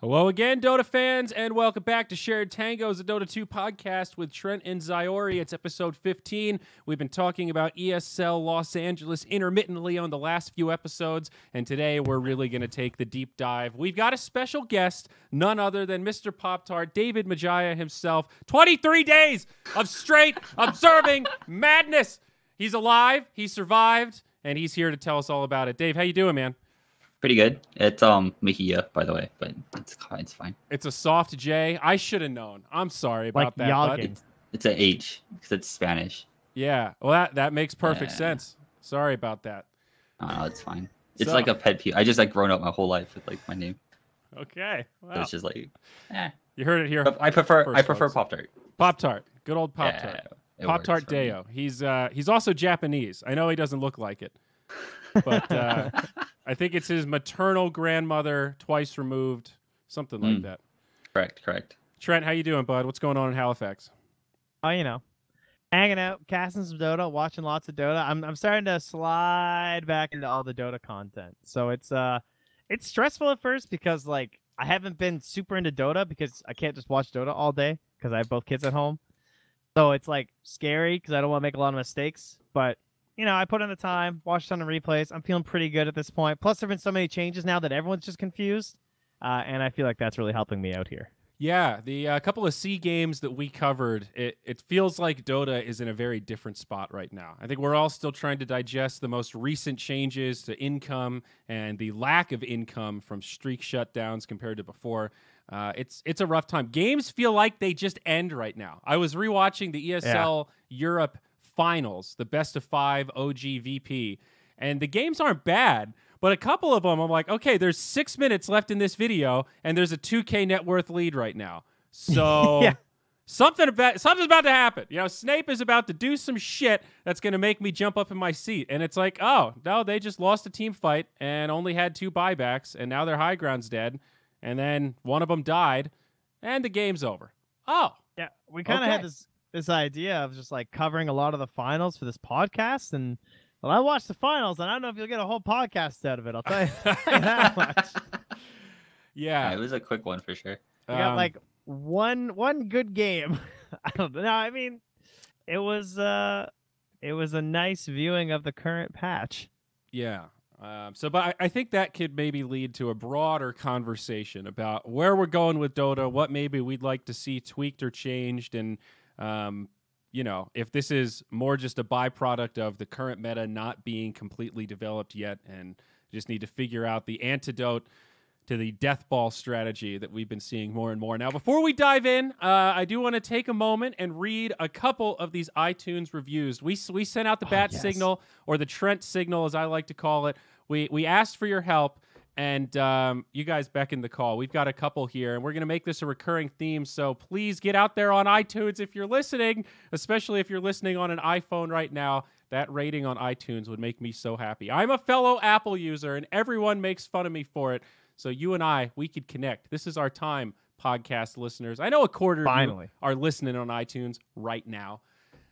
Hello again, Dota fans, and welcome back to Shared Tangos, a Dota 2 podcast with Trent and Zyori. It's episode 15. We've been talking about ESL Los Angeles intermittently on the last few episodes, and today we're really going to take the deep dive. We've got a special guest, none other than Mr. Pop Tart, David Majaya himself. 23 days of straight observing madness. He's alive, he survived, and he's here to tell us all about it. Dave, how you doing, man? Pretty good. It's um Mejia, by the way, but it's it's fine. It's a soft J. I should have known. I'm sorry about Like that. bud. Yagin. It's an H because it's Spanish. Yeah. Well, that that makes perfect Yeah. sense. Sorry about that. I don't it's fine. It's So- like a pet peeve. I just like grown up my whole life with like my name. Okay. So Wow. it's just like, eh. You heard it here. But I prefer I prefer. Pop Tart. Pop Tart. Good old Pop Tart. Yeah, Pop Tart for me. He's uh he's also Japanese. I know he doesn't look like it, but uh, I think it's his maternal grandmother, twice removed, something like Mm. that. Correct, correct. Trent, how you doing, bud? What's going on in Halifax? Oh, you know, hanging out, casting some Dota, watching lots of Dota. I'm I'm starting to slide back into all the Dota content. So it's uh, it's stressful at first because like I haven't been super into Dota because I can't just watch Dota all day because I have both kids at home. So it's like scary because I don't want to make a lot of mistakes. But you know, I put in the time, watched ton of replays. I'm feeling pretty good at this point. Plus, there've been so many changes now that everyone's just confused, uh, and I feel like that's really helping me out here. Yeah, the uh, couple of C games that we covered, it, it feels like Dota is in a very different spot right now. I think we're all still trying to digest the most recent changes to income and the lack of income from streak shutdowns compared to before. Uh, it's it's a rough time. Games feel like they just end right now. I was rewatching the ESL Europe finals, the best of five OG VP, and the games aren't bad. But a couple of them, I'm like, okay, there's six minutes left in this video, and there's a 2K net worth lead right now. So Yeah. something about something's about to happen. You know, Snape is about to do some shit that's going to make me jump up in my seat. And it's like, oh no, they just lost a team fight and only had two buybacks, and now their high ground's dead. And then one of them died, and the game's over. Oh, Yeah, we kind of had this this idea of just like covering a lot of the finals for this podcast, and well, I watched the finals, and I don't know if you'll get a whole podcast out of it. I'll tell you, tell you that much. Yeah, yeah. it was a quick one for sure. We got Um, like one one good game. I don't know. No, I mean, it was uh, it was a nice viewing of the current patch. Yeah. Um, so, but I, I think that could maybe lead to a broader conversation about where we're going with Dota, what maybe we'd like to see tweaked or changed, and um, you know, if this is more just a byproduct of the current meta not being completely developed yet, and just need to figure out the antidote to the death ball strategy that we've been seeing more and more. Now, before we dive in, uh, I do want to take a moment and read a couple of these iTunes reviews. We we sent out the Oh, bat yes. signal or the Trent signal, as I like to call it. We we asked for your help, and um, you guys beckoned the call. We've got a couple here, and we're going to make this a recurring theme. So please get out there on iTunes if you're listening, especially if you're listening on an iPhone right now. That rating on iTunes would make me so happy. I'm a fellow Apple user, and everyone makes fun of me for it. So you and I, we could connect. This is our time, podcast listeners. I know a quarter of you are listening on iTunes right now.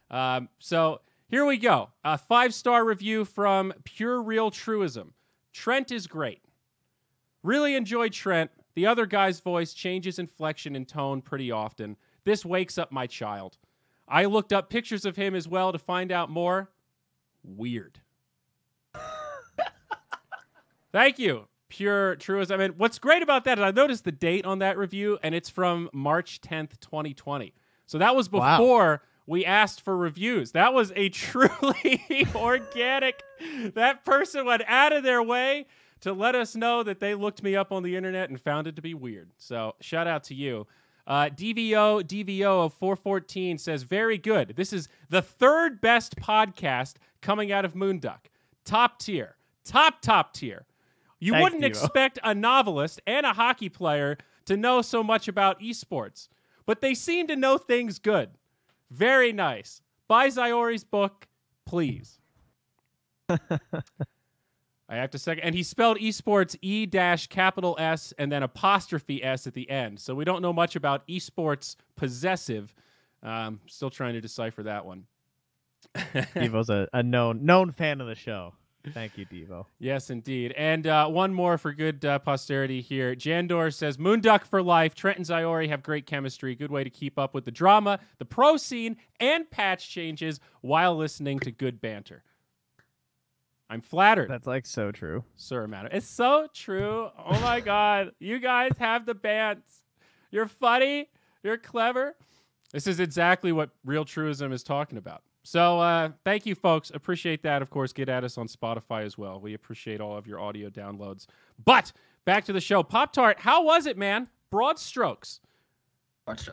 Um, so here we go. A five star review from Pure Real Truism. Trent is great. Really enjoyed Trent. The other guy's voice changes inflection and tone pretty often. This wakes up my child. I looked up pictures of him as well to find out more. Weird. Thank you, Pure Truism. I mean, what's great about that is I noticed the date on that review, and it's from March 10th, 2020. So that was Wow. before we asked for reviews. That was a truly organic. That person went out of their way to let us know that they looked me up on the internet and found it to be weird. So shout out to you. Uh, DVO DVO of 414 says very good. This is the third best podcast coming out of Moonduck. Top tier, top top tier. You Thanks, wouldn't Devo. expect a novelist and a hockey player to know so much about esports, but they seem to know things good. Very nice. Buy Zyori's book, please. I have to second, and he spelled esports E dash capital S and then apostrophe S at the end. So we don't know much about esports possessive. Um, still trying to decipher that one. Evo's a, a known known fan of the show. Thank you, Devo. Yes, indeed. And uh, one more for good uh, posterity here. Jandor says Moonduck for life. Trent and Zyori have great chemistry. Good way to keep up with the drama, the pro scene, and patch changes while listening to good banter. I'm flattered. That's like so true. Sir Matter. It's so true. Oh my God. You guys have the bands. You're funny. You're clever. This is exactly what Real Truism is talking about. So uh, thank you, folks. Appreciate that. Of course, get at us on Spotify as well. We appreciate all of your audio downloads. But back to the show. Pop Tart, how was it, man? Broad strokes.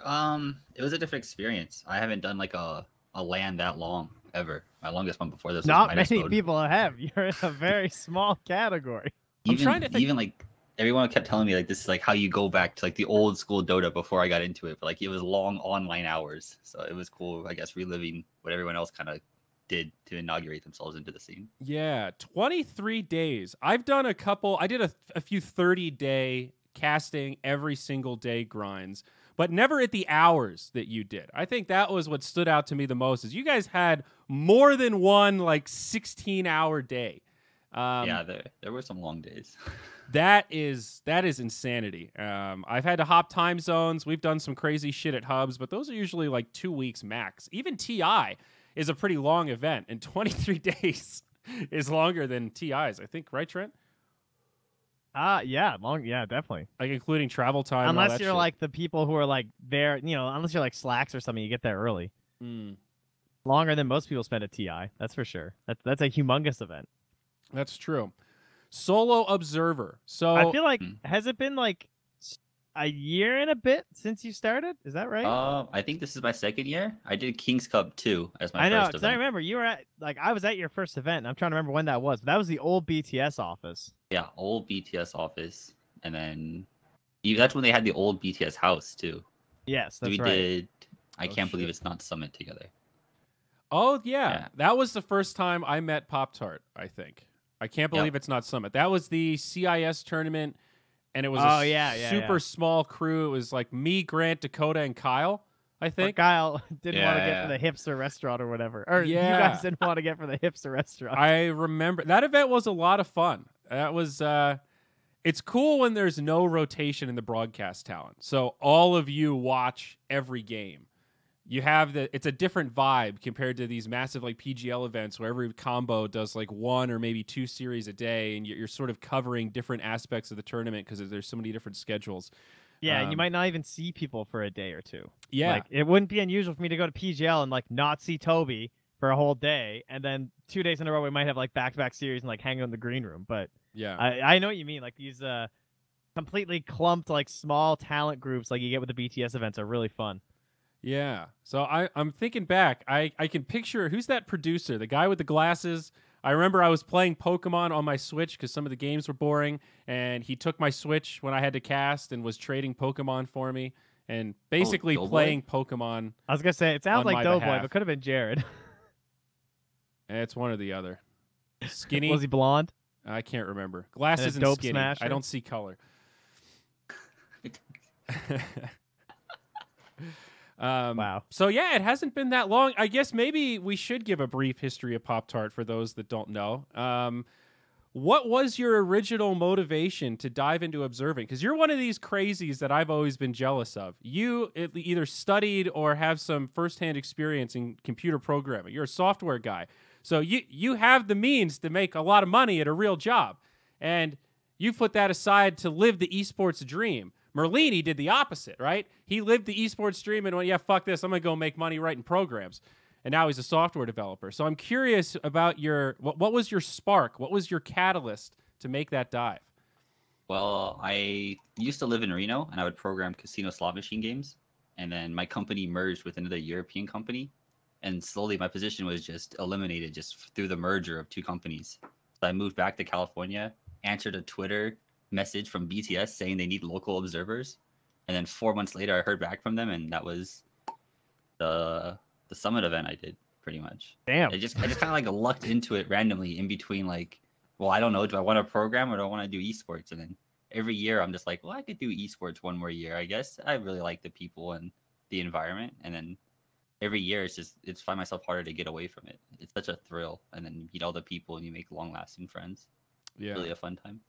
Um, it was a different experience. I haven't done like a a land that long ever. My longest one before this. Not was many Minus people have. You're in a very small category. I'm trying to think- even like everyone kept telling me like this is like how you go back to like the old school Dota before I got into it. But like it was long online hours, so it was cool. I guess reliving what everyone else kind of did to inaugurate themselves into the scene. Yeah, 23 days. I've done a couple, I did a, a few 30 day casting every single day grinds, but never at the hours that you did. I think that was what stood out to me the most is you guys had more than one like 16 hour day. Um, yeah, there there were some long days. that is that is insanity. Um, I've had to hop time zones. We've done some crazy shit at hubs, but those are usually like two weeks max. Even TI is a pretty long event, and 23 days is longer than TI's. I think, right, Trent? Ah, yeah, long, yeah, definitely. Like including travel time. and all unless that you're shit. like the people who are like there, you know, unless you're like slacks or something, you get there early. Mm, Longer than most people spend at TI. That's for sure. That's that's a humongous event. that's true. Solo observer. So I feel like Hmm. has it been like s- a year and a bit since you started? Is that right? Uh, I think this is my second year. I did Kings Cup two as my I know, first because I remember you were at like I was at your first event. I'm trying to remember when that was, but that was the old BTS office. Yeah, old BTS office, and then you, that's when they had the old BTS house too. Yes, that's we right. did. I Oh, can't believe it's not Summit together. Oh yeah. Yeah. that was the first time I met Pop Tart. I think I can't Yep. believe it's not Summit. That was the CIS tournament, and it was Oh, a yeah, yeah, super yeah. small crew. It was like me, Grant, Dakota, and Kyle. I But think Kyle didn't want to Yeah, get for the hipster restaurant or whatever, or you guys didn't want to get for the hipster restaurant. I remember that event was a lot of fun. That was. uh It's cool when there's no rotation in the broadcast talent, so all of you watch every game. You have the. It's a different vibe compared to these massive like PGL events where every combo does like one or maybe two series a day, and you're, you're sort of covering different aspects of the tournament because there's so many different schedules. yeah, and um, you might not even see people for a day or two. Yeah, Like it wouldn't be unusual for me to go to PGL and like not see Toby for a whole day, and then two days in a row we might have like back to back series and like hang out in the green room. But yeah. I I know what you mean. Like these uh completely clumped like small talent groups like you get with the BTS events are really fun. Yeah. So I, I'm thinking back. I, I can picture who's that producer, the guy with the glasses. I remember I was playing Pokemon on my Switch because some of the games were boring, and he took my Switch when I had to cast and was trading Pokemon for me and oh, basically Doughboy? playing Pokemon. I was gonna say it sounds like Doughboy, behalf. but could have been Jared. It's one or the other. Skinny. Was he blonde? I can't remember. Glasses and, dope skinny. smasher? I don't see color. um, Wow. So yeah, it hasn't been that long. I guess maybe we should give a brief history of Pop Tart for those that don't know. Um, what was your original motivation to dive into observing? Because you're one of these crazies that I've always been jealous of. You either studied or have some firsthand experience in computer programming. You're a software guy, so you you have the means to make a lot of money at a real job, and you put that aside to live the esports dream. Merlini did the opposite, right? He lived the esports dream and went, "Yeah, fuck this. I'm gonna go make money writing programs." And now he's a software developer. So I'm curious about your what, what was your spark? What was your catalyst to make that dive? Well, I used to live in Reno and I would program casino slot machine games. And then my company merged with another European company. And slowly my position was just eliminated just through the merger of two companies. So I moved back to California, answered a Twitter message from BTS saying they need local observers. And then four months later, I heard back from them, and that was the the summit event I did pretty much. Damn. I just I just kind of like lucked into it randomly in between like, well, I don't know, do I want to program or do I want to do esports? And then every year I'm just like, well, I could do esports one more year, I guess. I really like the people and the environment, and then every year it's just it's find myself harder to get away from it. It's such a thrill, and then you meet all the people and you make long lasting friends. Yeah. Really a fun time.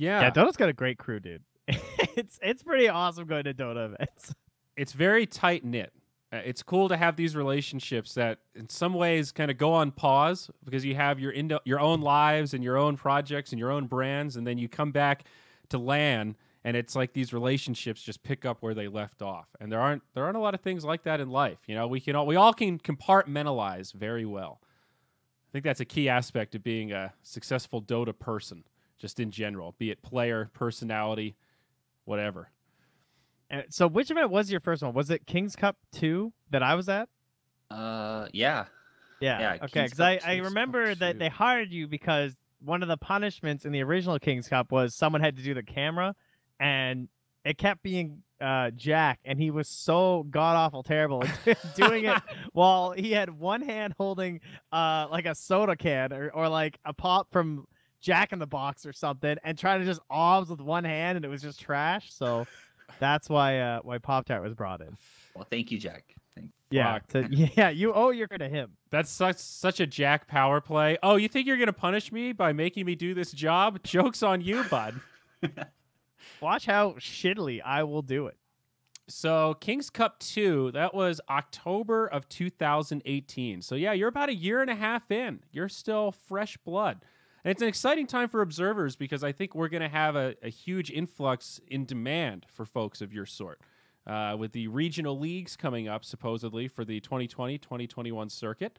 Yeah. Yeah, Dota's got a great crew, dude. it's it's pretty awesome going to Dota events. it's very tight knit. Uh, it's cool to have these relationships that, in some ways, kind of go on pause because you have your indo- your own lives and your own projects and your own brands, and then you come back to LAN, and it's like these relationships just pick up where they left off. And there aren't there aren't a lot of things like that in life. You know, we can all we all can compartmentalize very well. I think that's a key aspect of being a successful Dota person, just in general, be it player, personality, whatever. Uh, so, which event was your first one? Was it Kings Cup two that I was at? Uh, yeah. Yeah. Yeah, okay, because I, I remember Cup that 2. they hired you because one of the punishments in the original Kings Cup was someone had to do the camera, and it kept being uh, Jack, and he was so god awful terrible doing it while he had one hand holding uh, like a soda can or, or like a pop from Jack in the Box or something, and trying to just obs with one hand, and it was just trash. So that's why uh, why Pop Tart was brought in. Well, thank you, Jack. Thank Yeah, to, yeah, you owe your to him. That's such such a Jack power play. Oh, you think you're gonna punish me by making me do this job? Jokes on you, bud. Watch how shittily I will do it. So Kings Cup two, that was October of 2018. So yeah, you're about a year and a half in. You're still fresh blood. And it's an exciting time for observers because I think we're going to have a, a huge influx in demand for folks of your sort. Uh, with the regional leagues coming up, supposedly, for the 2020 2021 circuit.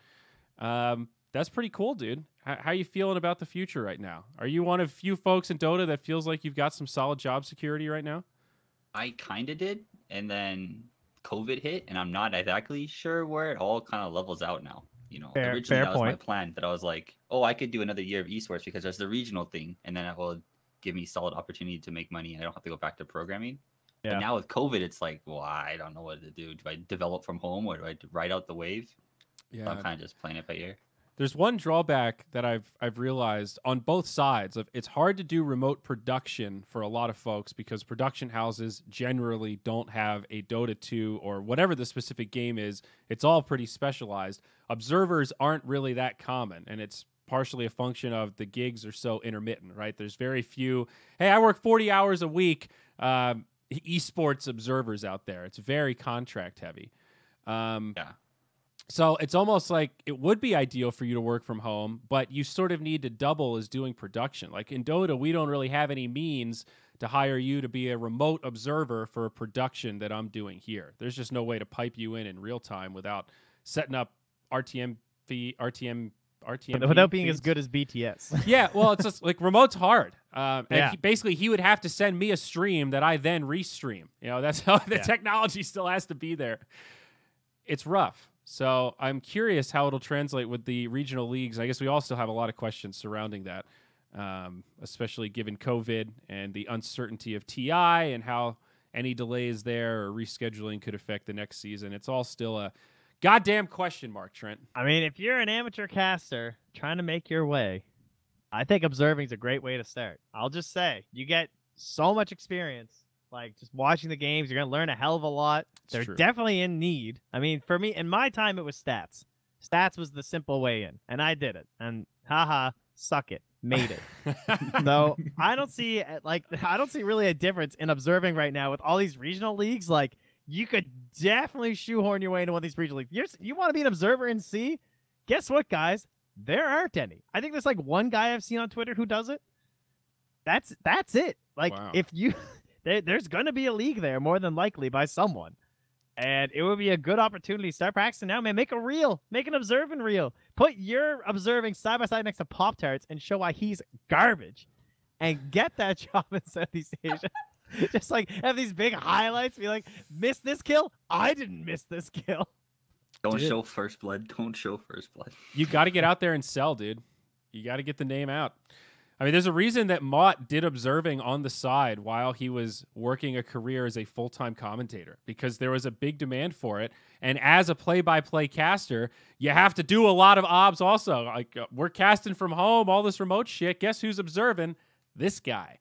Um, that's pretty cool, dude. H- how you feeling about the future right now? Are you one of few folks in Dota that feels like you've got some solid job security right now? I kind of did, and then COVID hit, and I'm not exactly sure where it all kind of levels out now. You know, Fair- originally fair that was my plan. That I was like, oh, I could do another year of esports because there's the regional thing, and then it will give me solid opportunity to make money, and I don't have to go back to programming. Yeah. But now with COVID, it's like, well, I don't know what to do. Do I develop from home or do I ride out the wave? So I'm kind of just playing it by ear. There's one drawback that I've I've realized on both sides of it's hard to do remote production for a lot of folks because production houses generally don't have a Dota 2 or whatever the specific game is. It's all pretty specialized. Observers aren't really that common and it's partially a function of the gigs are so intermittent, right? There's very few, hey, I work 40 hours a week um, esports observers out there. It's very contract heavy. Um, Yeah. so it's almost like it would be ideal for you to work from home, but you sort of need to double as doing production. Like in Dota, we don't really have any means to hire you to be a remote observer for a production that I'm doing here. There's just no way to pipe you in in real time without setting up RTM fee, RTM, RTM without being as good as BTS. Yeah, well, it's just like remote's hard. Um, and Yeah. he, basically, he would have to send me a stream that I then restream. You know, that's how the Yeah. technology still has to be there. It's rough. So I'm curious how it'll translate with the regional leagues. I guess we also have a lot of questions surrounding that, um, especially given COVID and the uncertainty of TI and how any delays there or rescheduling could affect the next season. It's all still a goddamn question mark, Trent. I mean, if you're an amateur caster trying to make your way, I think observing is a great way to start. I'll just say, you get so much experience. Like just watching the games, you're gonna learn a hell of a lot. It's They're true. definitely in need. I mean, for me, in my time, it was stats. Stats was the simple way in, and I did it. And haha, suck it, made it. so I don't see like I don't see really a difference in observing right now with all these regional leagues. Like you could definitely shoehorn your way into one of these regional leagues. You're, you want to be an observer and see? Guess what, guys? There aren't any. I think there's like one guy I've seen on Twitter who does it. That's that's it. Like Wow. if you there, there's gonna be a league there more than likely by someone. And it would be a good opportunity to start practicing now, man. Make a reel, make an observing reel. Put your observing side by side next to Pop Tarts and show why he's garbage. And get that job in Southeast Asia. Just like have these big highlights, be like, miss this kill? I didn't miss this kill. Don't Dude. show first blood. Don't show first blood. You got to get out there and sell, dude. You got to get the name out. I mean, there's a reason that Maut did observing on the side while he was working a career as a full time commentator because there was a big demand for it. And as a play by play caster, you have to do a lot of obs also. Like, uh, we're casting from home, all this remote shit. Guess who's observing? This guy.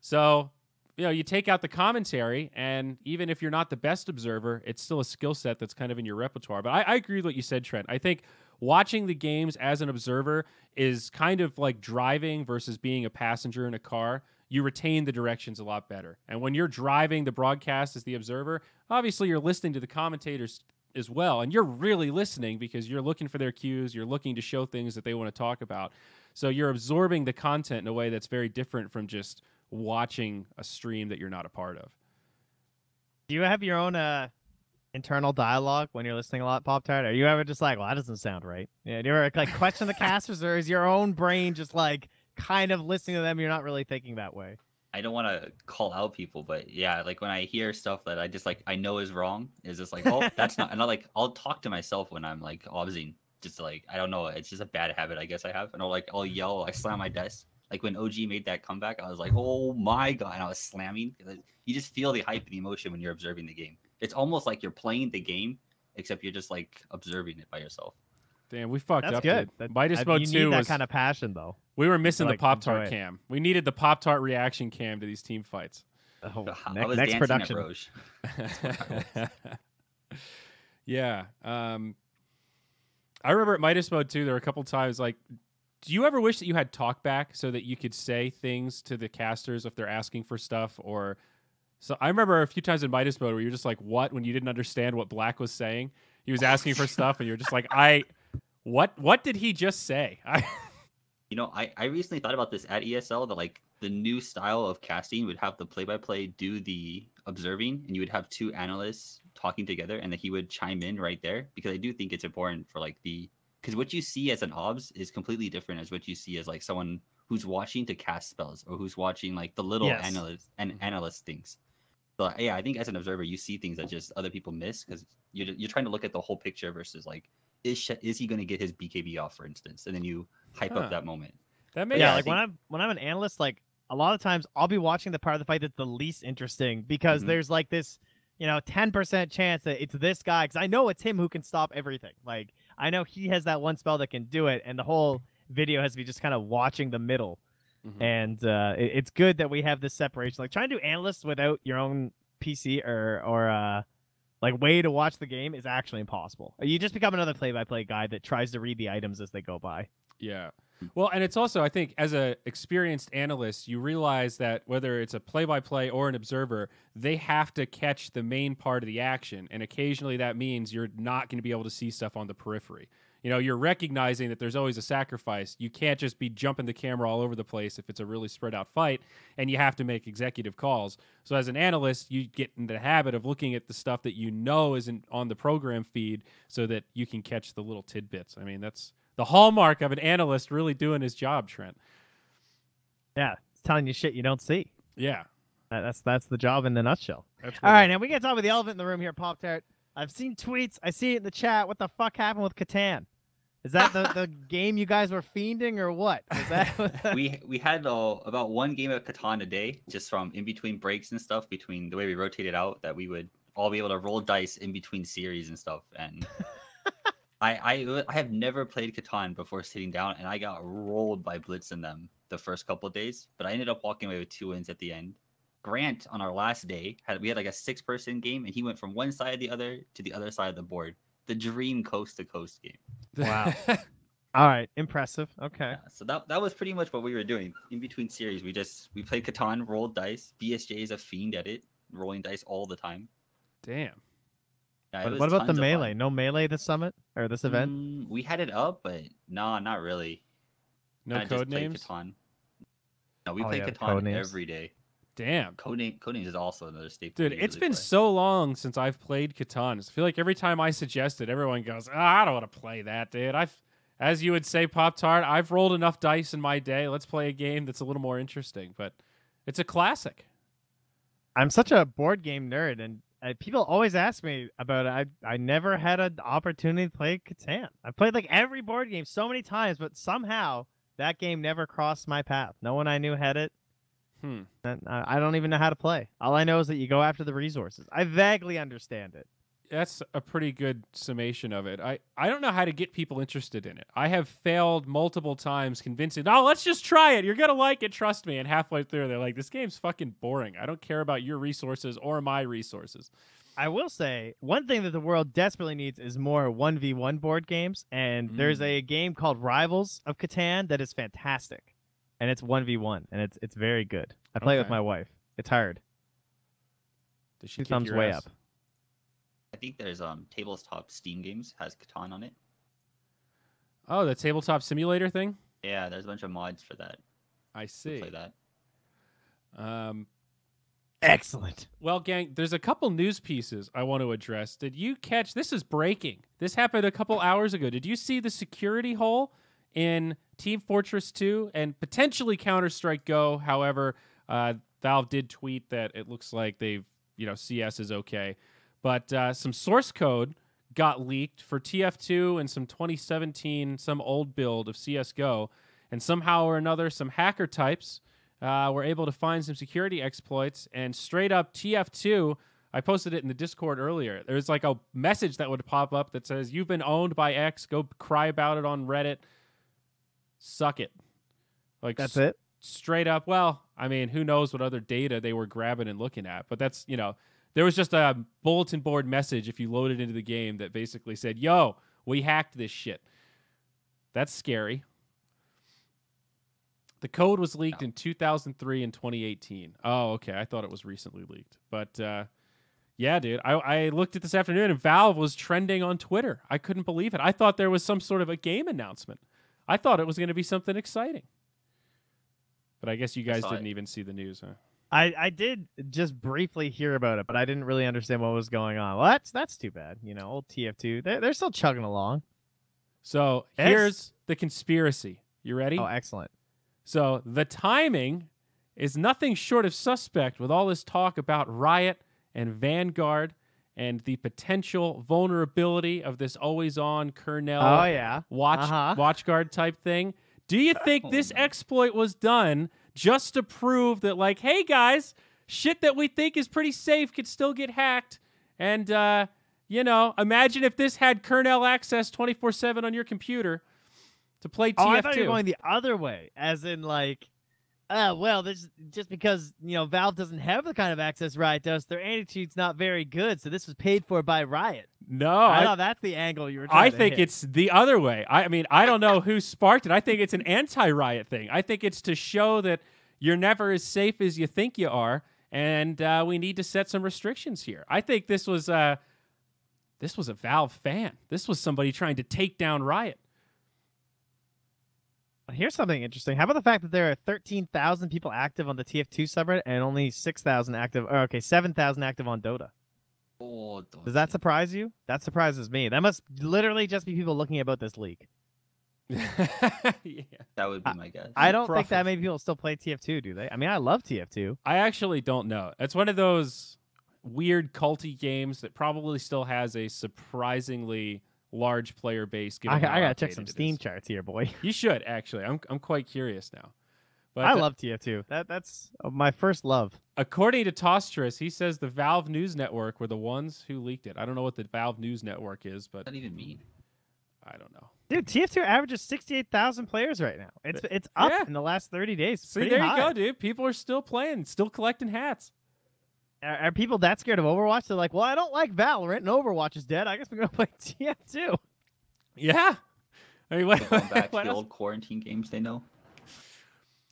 So you know, you take out the commentary, and even if you're not the best observer, it's still a skill set that's kind of in your repertoire. But I, I agree with what you said, Trent. I think watching the games as an observer is kind of like driving versus being a passenger in a car. You retain the directions a lot better. And when you're driving the broadcast as the observer, obviously you're listening to the commentators as well. And you're really listening because you're looking for their cues, you're looking to show things that they want to talk about. So you're absorbing the content in a way that's very different from just watching a stream that you're not a part of. Do you have your own uh internal dialogue when you're listening a lot, Pop Tart? Are you ever just like, well, that doesn't sound right? Yeah, do you ever like question the casters, or is your own brain just like kind of listening to them? You're not really thinking that way. I don't want to call out people, but yeah, like when I hear stuff that I just like I know is wrong, is just like, oh, that's not. And I like I'll talk to myself when I'm like obsing, just like I don't know, it's just a bad habit I guess I have, and I'll like I'll yell, I slam my desk. Like when OG made that comeback, I was like, oh my god, and I was slamming. You just feel the hype and the emotion when you're observing the game. It's almost like you're playing the game, except you're just like observing it by yourself. Damn, we fucked That's up. good. That- Midas I- Mode you 2 need that kind of passion, though. we were missing like, the Pop Tart cam. We needed the Pop Tart reaction cam to these team fights. Oh, I ne- was next production. at Roche. yeah. Um, I remember at Midas Mode too. there were a couple times like, do you ever wish that you had talkback so that you could say things to the casters if they're asking for stuff? Or so I remember a few times in Midas Mode where you're just like, what? When you didn't understand what Black was saying, he was asking for stuff, and you're just like, I, what? What did he just say? I, You know, I, I recently thought about this at ESL that like the new style of casting would have the play by play do the observing and you would have two analysts talking together and that he would chime in right there because I do think it's important for like the because what you see as an obs is completely different as what you see as like someone who's watching to cast spells or who's watching like the little Yes. analyst and Mhm. analyst things. So yeah, I think as an observer you see things that just other people miss because you're you're trying to look at the whole picture versus like is Sh- is he going to get his BKB off for instance and then you hype Huh. up that moment. that makes yeah, Yeah, I like when I'm when I'm an analyst, like a lot of times I'll be watching the part of the fight that's the least interesting because Mhm. there's like this, you know, ten percent chance that it's this guy because I know it's him who can stop everything. Like I know he has that one spell that can do it, and the whole video has to be just kind of watching the middle. Mhm. And uh, it- it's good that we have this separation. Like trying to do analysts without your own PC or or uh, like way to watch the game is actually impossible. You just become another play-by-play guy that tries to read the items as they go by. Yeah. Hmm. Well, and it's also I think as a experienced analyst, you realize that whether it's a play-by-play or an observer, they have to catch the main part of the action, and occasionally that means you're not going to be able to see stuff on the periphery. You know, you're recognizing that there's always a sacrifice. You can't just be jumping the camera all over the place if it's a really spread out fight, and you have to make executive calls. So as an analyst, you get in the habit of looking at the stuff that you know isn't on the program feed so that you can catch the little tidbits. I mean, that's the hallmark of an analyst really doing his job, Trent. Yeah, it's telling you shit you don't see. Yeah. That- That's that's the job in the nutshell. That's All right, now we get to talk about the elephant in the room here, Pop Tart. I've seen tweets. I see it in the chat. What the fuck happened with Catan? Is that the, the game you guys were fiending or what? Is that we we had uh, about one game of Catan a day, just from in between breaks and stuff, between the way we rotated out, that we would all be able to roll dice in between series and stuff. And I, I I have never played Catan before sitting down, and I got rolled by Blitz in them the first couple of days, but I ended up walking away with two wins at the end. Grant on our last day had we had like a six person game, and he went from one side to the other to the other side of the board. The dream coast to coast game. Wow. All right, impressive. Okay. Yeah, so that that was pretty much what we were doing in between series. We just we played Catan, rolled dice. BSJ is a fiend at it, rolling dice all the time. Damn. Yeah, it What, about the melee? fun. No melee this summit or this event? Mm, we had it up, but no, not really. No Kinda code names? Catan. No, we Oh, play yeah, Catan every day. Damn. Code name, code is also another staple. Dude, it's been play. so long since I've played Catan. I feel like every time I suggest it, everyone goes, oh, I don't want to play that, dude. I've, as you would say, Pop Tart, I've rolled enough dice in my day. Let's play a game that's a little more interesting. But it's a classic. I'm such a board game nerd, and people always ask me about it. I I never had an opportunity to play Catan. I played like every board game so many times, but somehow that game never crossed my path. No one I knew had it. Hmm. And I I don't even know how to play. All I know is that you go after the resources. I vaguely understand it. That's a pretty good summation of it. I, I don't know how to get people interested in it. I have failed multiple times convincing, oh, let's just try it. You're going to like it. Trust me. And halfway through, they're like, this game's fucking boring. I don't care about your resources or my resources. I will say one thing that the world desperately needs is more 1v1 board games. And there's Mm. a game called Rivals of Catan that is fantastic. And it's 1v1 and it's it's very good. I play it with my wife. It's hard. Does she Two thumbs way ass? up. I think there's um tabletop Steam games has Catan on it. Oh, the tabletop simulator thing? Yeah, there's a bunch of mods for that. I see. Play that. Um, Excellent. Well, gang, there's a couple news pieces I want to address. Did you catch this is breaking. This happened a couple hours ago. Did you see the security hole in Team Fortress 2 and potentially Counter-Strike Go? However, uh, Valve did tweet that it looks like they've, you know, CS is okay. But uh, some source code got leaked for TF2 and some 2017, some old build of CSGO. And somehow or another, some hacker types uh, were able to find some security exploits and straight up TF2. I posted it in the Discord earlier. There's like a message that would pop up that says, You've been owned by X. Go cry about it on Reddit. Suck it. Like That's it. straight up. Well, I mean, who knows what other data they were grabbing and looking at, but that's, you know, there was just a bulletin board message if you loaded into the game that basically said, Yo, we hacked this shit. That's scary. The code was leaked in 2003 and 2018. Oh, okay. I thought it was recently leaked. But uh, yeah, dude, I, I looked at this afternoon and Valve was trending on Twitter. I couldn't believe it. I thought there was some sort of a game announcement. I thought it was going to be something exciting. But I guess you guys didn't it. even see the news, huh? I, I did just briefly hear about it, but I didn't really understand what was going on. Well, that's that's too bad. You know, old TF2, they're, they're still chugging along. So here's the conspiracy. You ready? Oh, excellent. So the timing is nothing short of suspect with all this talk about Riot and Vanguard and the potential vulnerability of this always on kernel oh yeah. watch Uh-huh. watchguard type thing. Do you think Oh, this no. exploit was done just to prove that like, hey guys, shit that we think is pretty safe could still get hacked? And uh, you know, imagine if this had kernel access 24/7 on your computer to play TF2. Oh, I thought you were going the other way, as in like, uh, well, this just because you know Valve doesn't have the kind of access Riot does, their anti-cheat's not very good, so this was paid for by Riot. no, I, thought that's the angle you were. Trying I think hit. it's the other way. I, I mean, I don't know who sparked it. I think it's an anti-riot thing. I think it's to show that you're never as safe as you think you are, and uh, we need to set some restrictions here. I think this was uh, this was a Valve fan. This was somebody trying to take down Riot. Here's something interesting. How about the fact that there are 13,000 people active on the TF2 subreddit and only 6,000 active, or okay, 7,000 active on Dota? Oh, Does that surprise you? That surprises me. That must literally just be people looking about this leak. yeah. that would be my guess. I don't think that many people still play TF2, do they? I mean, I love TF2. I actually don't know. It's one of those weird culty games that probably still has a surprisingly large player base. I, Given I how gotta check some Steam is. charts here, boy. You should actually. I'm I'm quite curious now. But I love TF2. That that's uh, my first love. according to Tostress, he says the Valve News Network were the ones who leaked it. I don't know what the Valve News Network is, but What does that even mean? I don't know. Dude, TF2 averages 68,000 players right now. It's it's up Yeah. in the last 30 days. See, Pretty there you go, dude. People are still playing, still collecting hats. Are, are people that scared of Overwatch? They're like, well, I don't like Valorant and Overwatch is dead. I guess we're gonna play TF2. Yeah. I mean, what, They're going back to the else? old quarantine games they know.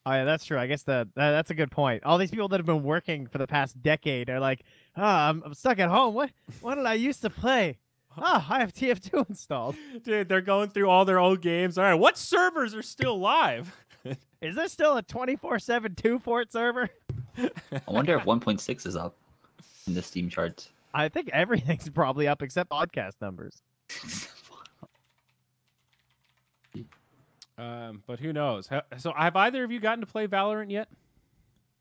Oh yeah, that's true. I guess that, that that's a good point. All these people that have been working for the past decade are like, oh, I'm, I'm stuck at home. What what did I used to play? Oh, I have TF2 installed. Dude, they're going through all their old games. All right, what servers are still live? Is there still a 24/7 two fort server? I wonder if 1.6 is up in the Steam charts. I think everything's probably up except podcast numbers. Um, but who knows? So, have either of you gotten to play Valorant yet?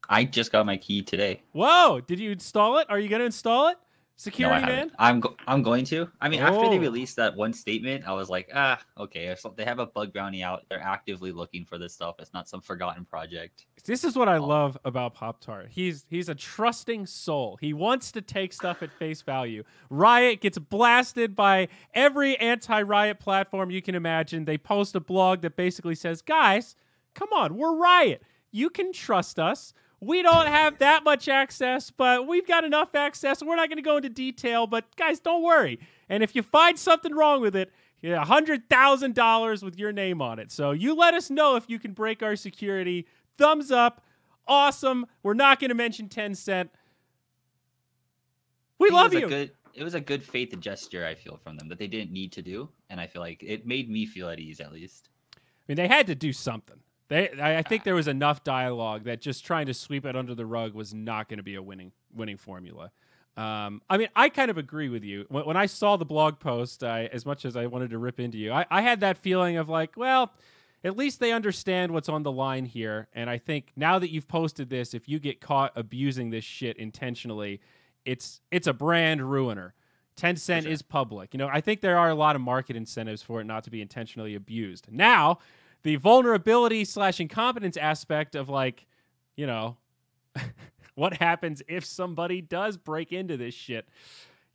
I just got my key today. Whoa! Did you install it? Are you going to install it? Security no, man? I'm go- I'm going to. I mean, after they Oh. released that one statement, I was like, ah, okay. So- they have a bug bounty out, they're actively looking for this stuff. It's not some forgotten project. This is what I Oh. love about Pop Tart. He's he's a trusting soul. He wants to take stuff at face value. Riot gets blasted by every anti-Riot platform you can imagine. They post a blog that basically says, "Guys, come on, we're Riot. You can trust us. We don't have that much access, but we've got enough access. We're not going to go into detail, but guys, don't worry. And if you find something wrong with it, yeah, hundred thousand dollars with your name on it. So you let us know if you can break our security. Thumbs up, awesome. We're not going to mention Tencent. We It love you. Good, it was a good faith gesture. I feel from them that they didn't need to do, and I feel like it made me feel at ease at least. I mean, they had to do something. They, I, I think there was enough dialogue that just trying to sweep it under the rug was not going to be a winning winning formula. Um, I mean, I kind of agree with you. When, when I saw the blog post, I, as much as I wanted to rip into you, I, I had that feeling of like, well, at least they understand what's on the line here. And I think now that you've posted this, if you get caught abusing this shit intentionally, it's it's a brand ruiner. Tencent sure. is public. You know, I think there are a lot of market incentives for it not to be intentionally abused. Now, the vulnerability slash incompetence aspect of like, you know, what happens if somebody does break into this shit.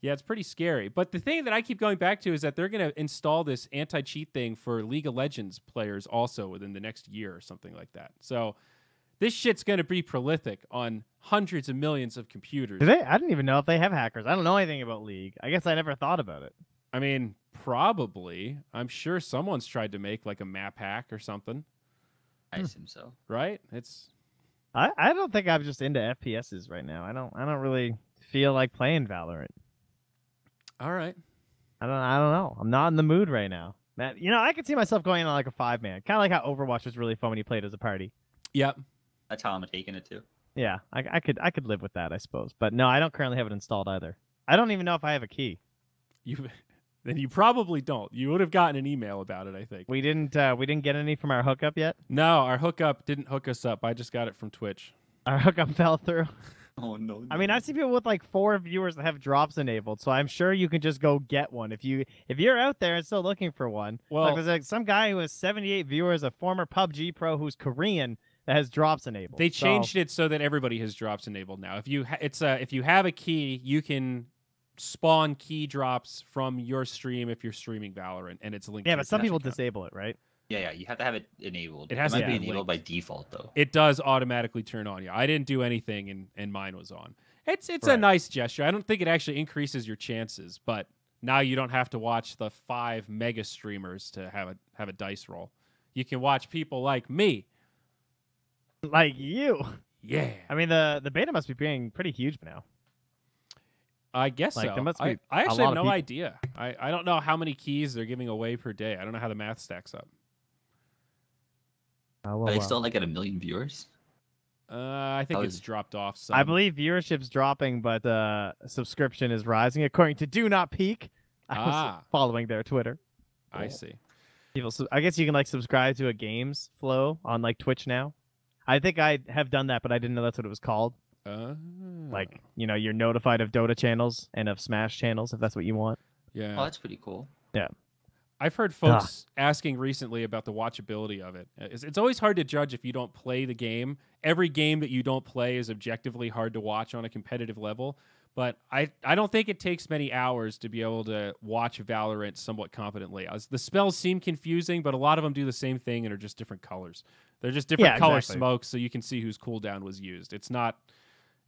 Yeah, it's pretty scary. But the thing that I keep going back to is that they're going to install this anti cheat thing for League of Legends players also within the next year or something like that. So this shit's going to be prolific on hundreds of millions of computers. Do they? I didn't even know if they have hackers. I don't know anything about League. I guess I never thought about it. I mean, probably. I'm sure someone's tried to make like a map hack or something, I Hmm. assume so. right? It's I, I don't think I'm just into FPSs right now. I don't I don't really feel like playing Valorant. all right. I don't I don't know. I'm not in the mood right now. Man, you know, I could see myself going on like a five man. Kind of like how Overwatch was really fun when you played as a party. Yep. That's how I'm taking it too. Yeah, I, I could I could live with that, I suppose. But no, I don't currently have it installed either. I don't even know if I have a key. You then you probably don't. You would have gotten an email about it, I think. We didn't uh, we didn't get any from our hookup yet. No, our hookup didn't hook us up. I just got it from Twitch. Our hookup fell through. Oh no. I mean, I see people with like four viewers that have drops enabled, so I'm sure you can just go get one if you if you're out there and still looking for one. Well- like there's like some guy who has 78 viewers, a former PUBG pro who's Korean that has drops enabled. They So- changed it so that everybody has drops enabled now. If you ha- it's uh, if you have a key, you can spawn key drops from your stream if you're streaming Valorant and it's linked. Yeah, to but some people account. disable it, right? Yeah, yeah. You have to have it enabled. It has might to be be enabled by default though. It does automatically turn on. Yeah, I didn't do anything and and mine was on. It's it's a nice gesture. I don't think it actually increases your chances, but now you don't have to watch the five mega streamers to have a have a dice roll. You can watch people like me. Like you. Yeah, I mean, the the beta must be being pretty huge now. I guess Like, so. there must I, be actually have no peop- idea. I, I don't know how many keys they're giving away per day. I don't know how the math stacks up. Oh, Are they still like at a million viewers? Uh, I think How it's dropped off. Some. I believe viewership's dropping, but uh, subscription is rising, according to Do Not Peak. I was Ah. following their Twitter. I see. People, so I guess you can like subscribe to a games flow on like Twitch now. I think I have done that, but I didn't know that's what it was called. Uh, Like, hmm. you know, you're notified of Dota channels and of Smash channels if that's what you want. yeah. Oh, that's pretty cool. Yeah. I've heard folks asking recently about the watchability of it. It's, it's always hard to judge if you don't play the game. Every game that you don't play is objectively hard to watch on a competitive level. But I, I don't think it takes many hours to be able to watch Valorant somewhat competently. As the spells seem confusing, but a lot of them do the same thing and are just different colors. They're just different Yeah, color exactly. smokes, so you can see whose cooldown was used. It's not,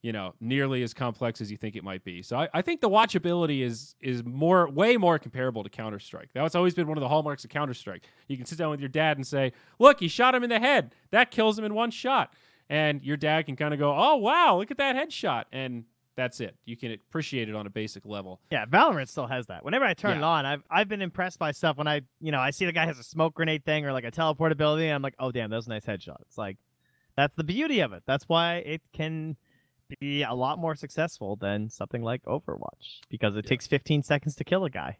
you know, nearly as complex as you think it might be. So I, I think the watchability is is more way more comparable to Counter Strike. That's always been one of the hallmarks of Counter Strike. You can sit down with your dad and say, "Look, he shot him in the head. That kills him in one shot." And your dad can kind of go, "Oh wow, look at that headshot," and that's it. You can appreciate it on a basic level. Yeah, Valorant still has that. Whenever I turn it on, I've I've been impressed by stuff when I you know I see the guy has a smoke grenade thing or like a teleport ability, and I'm like, oh damn, that was a nice headshot. It's like that's the beauty of it. That's why it can be a lot more successful than something like Overwatch because it Yeah. takes 15 seconds to kill a guy.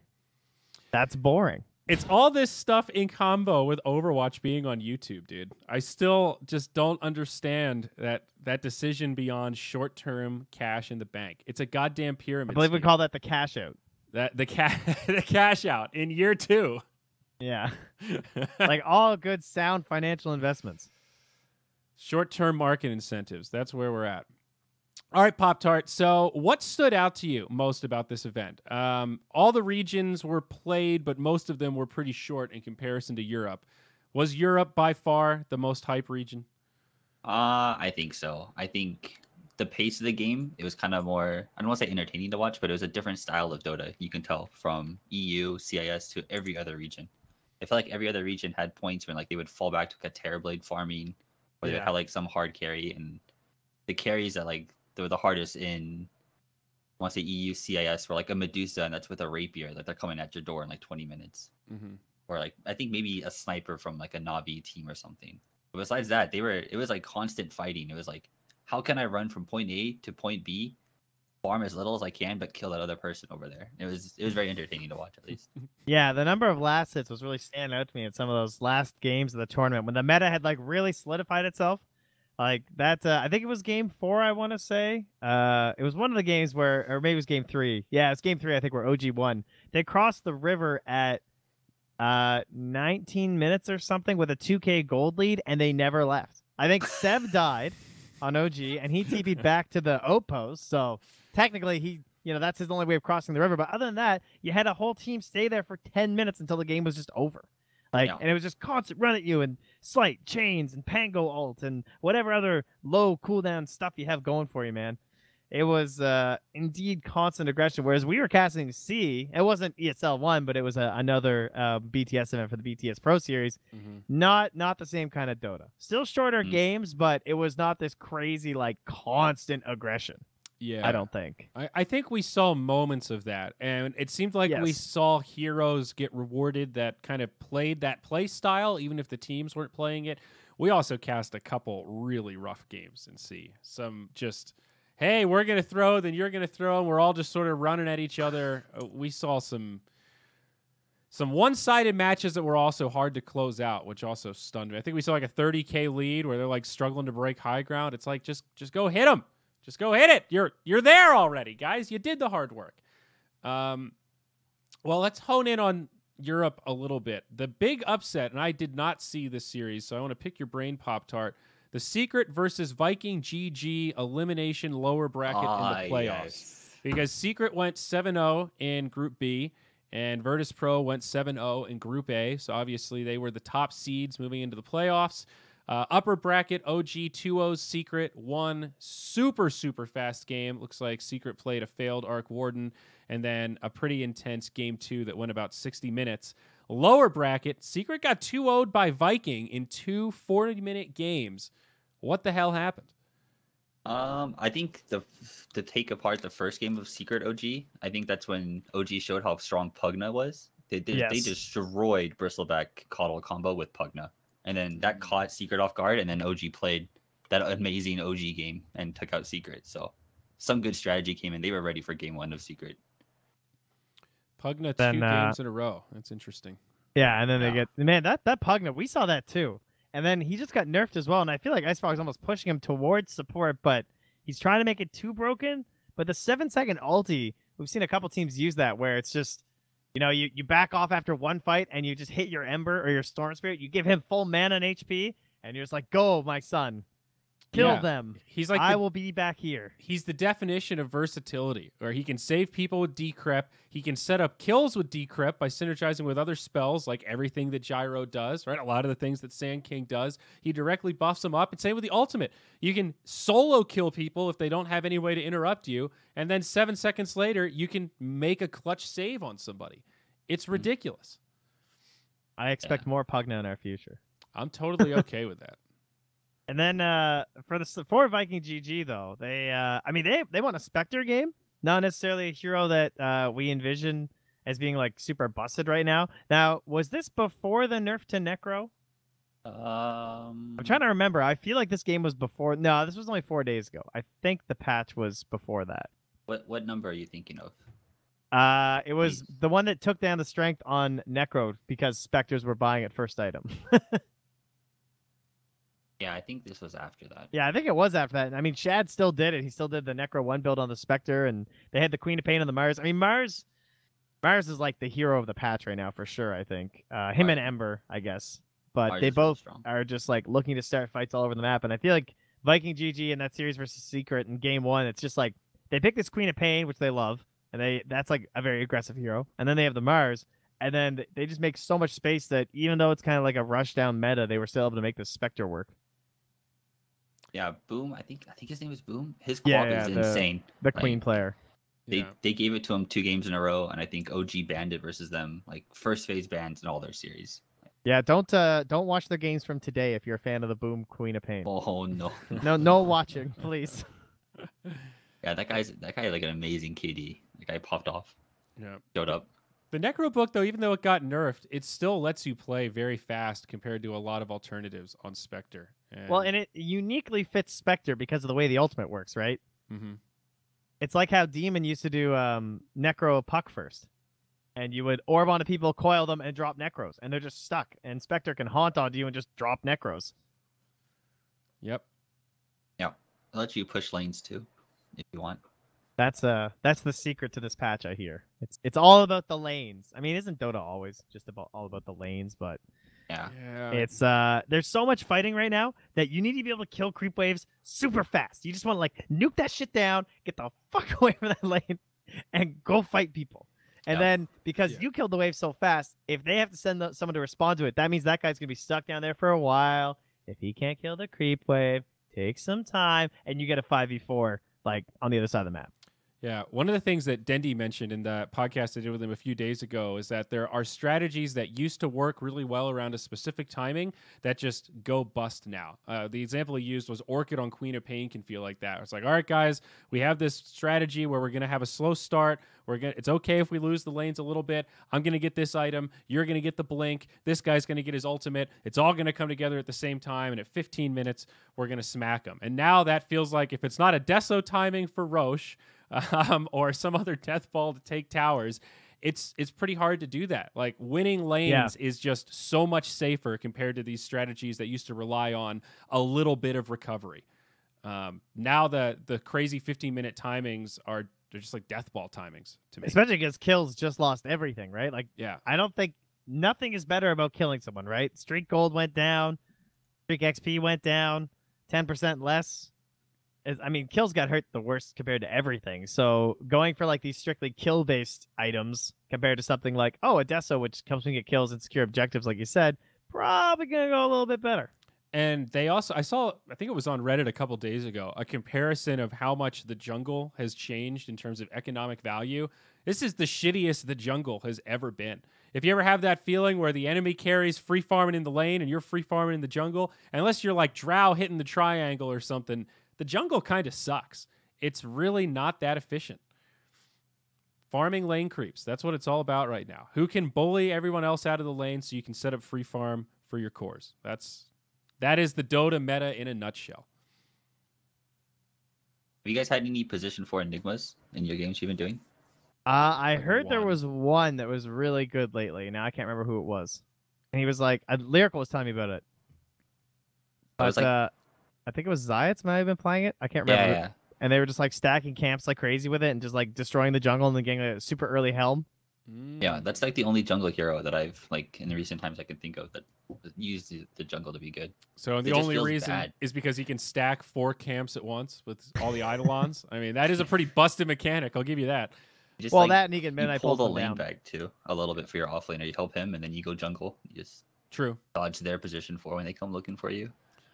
That's boring. it's all this stuff in combo with Overwatch being on YouTube, dude. I still just don't understand that that decision beyond short-term cash in the bank. It's a goddamn pyramid. I believe we call that the cash out. that the cash the cash out in year two. Yeah, like all good sound financial investments. Short-term market incentives. That's where we're at. All right, Pop Tart. So, what stood out to you most about this event? Um, all the regions were played, but most of them were pretty short in comparison to Europe. Was Europe by far the most hype region? Uh, I think so. I think the pace of the game, it was kind of more, I don't want to say entertaining to watch, but it was a different style of Dota. You can tell from EU, CIS to every other region. I feel like every other region had points when like they would fall back to like a Terrorblade farming, or they Yeah. would have like some hard carry, and the carries that like they were the hardest in, I want to say EU, CIS, were like a Medusa, and that's with a rapier that they're coming at your door in like 20 minutes Mm-hmm. or like I think maybe a sniper from like a Navi team or something. But besides that, they were it was like constant fighting. It was like, how can I run from point A to point B, farm as little as I can, but kill that other person over there? It was it was very entertaining to watch at least. Yeah, the number of last hits was really standing out to me in some of those last games of the tournament when the meta had like really solidified itself. Like that, uh, I think it was game four. I want to say uh, it was one of the games where, or maybe it was game three. Yeah, it was game three. I think where OG won. They crossed the river at uh 19 minutes or something with a 2k gold lead, and they never left. I think Seb died on OG, and he TP'd back to the outpost. So technically, he, you know, that's his only way of crossing the river. But other than that, you had a whole team stay there for 10 minutes until the game was just over. Like, Yeah. and it was just constant run at you and slight chains and pango ult and whatever other low cooldown stuff you have going for you, man. It was uh, indeed constant aggression. Whereas we were casting SEA, it wasn't ESL one, but it was a, another uh, BTS event for the BTS Pro Series. Mm-hmm. Not not the same kind of Dota. Still shorter Mm. games, but it was not this crazy like constant aggression. Yeah, I don't think. I, I think we saw moments of that, and it seemed like we saw heroes get rewarded that kind of played that play style, even if the teams weren't playing it. We also cast a couple really rough games in SEA. Some just, hey, we're gonna throw, then you're gonna throw, and we're all just sort of running at each other. Uh, We saw some some one-sided matches that were also hard to close out, which also stunned me. I think we saw like a 30k lead where they're like struggling to break high ground. It's like just just go hit them. Just go hit it. You're you're there already, guys. You did the hard work. Um, well, let's hone in on Europe a little bit. The big upset, and I did not see this series, so I want to pick your brain, Pop Tart. The Secret versus Viking GG elimination lower bracket Ah, in the playoffs yes. because Secret went 7-0 in Group B and Virtus Pro went 7-0 in Group A. So obviously they were the top seeds moving into the playoffs. Uh, upper bracket OG 2-0 Secret won super super fast game. Looks like Secret played a failed Arc Warden and then a pretty intense game 2 that went about 60 minutes. Lower bracket Secret got 2-0'd by Viking in two 40-minute games. What the hell happened? Um, I think the to take apart the first game of Secret OG, I think that's when OG showed how strong Pugna was. They did they Yes. destroyed Bristleback Coddle combo with Pugna, and then that caught Secret off guard, and then OG played that amazing OG game and took out Secret. So some good strategy came in. They were ready for game one of Secret. Pugna Then, two uh, games in a row. That's interesting. Yeah, and then Yeah. they get man that that Pugna. We saw that too, and then he just got nerfed as well. And I feel like Icefrog is almost pushing him towards support, but he's trying to make it too broken. But the seven second ulti, we've seen a couple teams use that where it's just, you know, you you back off after one fight and you just hit your Ember or your Storm Spirit. You give him full mana and HP, and you're just like, "Go, my son, kill Yeah. them. He's like I the, will be back here." he's the definition of versatility, where he can save people with decrep. He can set up kills with decrep by synergizing with other spells, like everything that Gyro does. Right, a lot of the things that Sand King does, he directly buffs them up. And same with the ultimate. You can solo kill people if they don't have any way to interrupt you, and then seven seconds later, you can make a clutch save on somebody. It's hmm. ridiculous. I expect more Pugna in our future. I'm totally okay with that. And then uh, for the for Viking GG though, they uh, I mean they they want a Spectre game, not necessarily a hero that uh, we envision as being like super busted right now. Now, was this before the nerf to Necro? Um, I'm trying to remember. I feel like this game was before. No, this was only four days ago. I think the patch was before that. What what number are you thinking of? Uh, it was Please. the one that took down the strength on Necro because specters were buying it first item. Yeah, I think this was after that. yeah, I think it was after that. I mean, Shad still did it. He still did the Necro one build on the Spectre, and they had the Queen of Pain on the Mars. I mean, Mars, Mars is like the hero of the patch right now for sure. I think uh, him Right. and Ember, I guess, but Mars they is really both are just like looking to start fights all over the map. And I feel like Viking GG in that series versus Secret in game one, it's just like they pick this Queen of Pain, which they love, and they that's like a very aggressive hero. And then they have the Mars, and then they just make so much space that even though it's kind of like a rush down meta, they were still able to make the Spectre work. Yeah, Boom. I think I think his name is Boom. His Yeah, quad yeah, is the- insane. The Like, Queen player. They Yeah. they gave it to him two games in a row, and I think OG banned it versus them, like first phase bans in all their series. Yeah, don't uh don't watch their games from today if you're a fan of the Boom Queen of Pain. Oh no. No, no watching, please. Yeah, that guy's that guy had, like an amazing KD. The guy popped off, Yeah. showed up. The Necro book, though, even though it got nerfed, it still lets you play very fast compared to a lot of alternatives on Spectre. And, Well, and it uniquely fits Spectre because of the way the ultimate works, right? Mhm. It's like how Demon used to do um Necro Puck first. And you would orb onto people, coil them, and drop Necros, and they're just stuck. And Spectre can haunt onto you and just drop Necros. Yep. I'll let you push lanes too, if you want. That's uh that's the secret to this patch, I hear. It's it's all about the lanes. I mean, isn't Dota always just about all about the lanes? But Yeah. Yeah. It's uh there's so much fighting right now that you need to be able to kill creep waves super fast. You just want to like nuke that shit down, get the fuck away from that lane, and go fight people. And Yeah. then because Yeah. you killed the wave so fast, if they have to send the, someone to respond to it, that means that guy's gonna be stuck down there for a while. If he can't kill the creep wave, take some time, and you get a five v four like on the other side of the map. Yeah, one of the things that Dendi mentioned in the podcast I did with him a few days ago is that there are strategies that used to work really well around a specific timing that just go bust now. Uh, the example he used was Orchid on Queen of Pain can feel like that. It's like, all right, guys, we have this strategy where we're going to have a slow start. We're gonna. It's okay if we lose the lanes a little bit. I'm going to get this item. You're going to get the blink. This guy's going to get his ultimate. It's all going to come together at the same time. And at 15 minutes, we're going to smack them. And now that feels like if it's not a Deso timing for Rosh um, or some other death ball to take towers, it's it's pretty hard to do that. Like winning lanes is just so much safer compared to these strategies that used to rely on a little bit of recovery. Um, now the the crazy 15 minute timings are they're just like death ball timings to me. Especially because kills just lost everything, right? Like Yeah, I don't think nothing is better about killing someone, right? Streak gold went down, streak XP went down, ten percent less. Is- I mean, kills got hurt the worst compared to everything. So going for like these strictly kill based items compared to something like oh a Deso, which comes when you get kills and secure objectives, like you said, probably gonna go a little bit better. And they also, I saw, I think it was on Reddit a couple days ago, a comparison of how much the jungle has changed in terms of economic value. This is the shittiest the jungle has ever been. If you ever have that feeling where the enemy carries free farming in the lane and you're free farming in the jungle, unless you're like Drow hitting the triangle or something, the jungle kind of sucks. It's really not that efficient. Farming lane creeps. That's what it's all about right now. Who can bully everyone else out of the lane so you can set up free farm for your cores? That's that is the Dota meta in a nutshell. Have you guys had any position for enigmas in your games you've been doing? Uh, I Like heard there was one that was really good lately. Now I can't remember who it was. And he was like, uh, Lyrical was telling me about it. I was like- uh, I think it was Zayats might have been playing it. I can't remember. yeah. yeah. And they were just like stacking camps like crazy with it and just like destroying the jungle and then getting a super early helm. Yeah, mm. that's like the only jungle hero that I've like in the recent times I can think of that used the, the jungle to be good. So the only reason bad. is because he can stack four camps at once with all the Eidolons. I mean, that is a pretty busted mechanic. I'll give you that. Just well, like, that and he can you midnight pull the lane down. back too a little bit for your offlaner. You help him, and then you go jungle. You just True. dodge their position for when they come looking for you.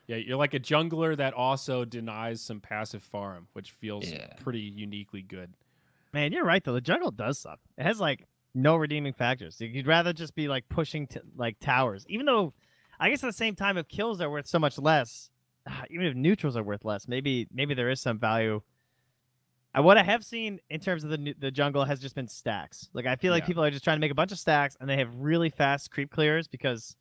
Yeah, you're like a jungler that also denies some passive farm, which feels Yeah. pretty uniquely good. Man, you're right though. The jungle does suck. It has like no redeeming factors. You'd rather just be like pushing t- like towers, even though I guess at the same time, if kills are worth so much less, even if neutrals are worth less, maybe maybe there is some value. Uh, what I have seen in terms of the nu- the jungle has just been stacks. Like I feel like Yeah. people are just trying to make a bunch of stacks, and they have really fast creep clears because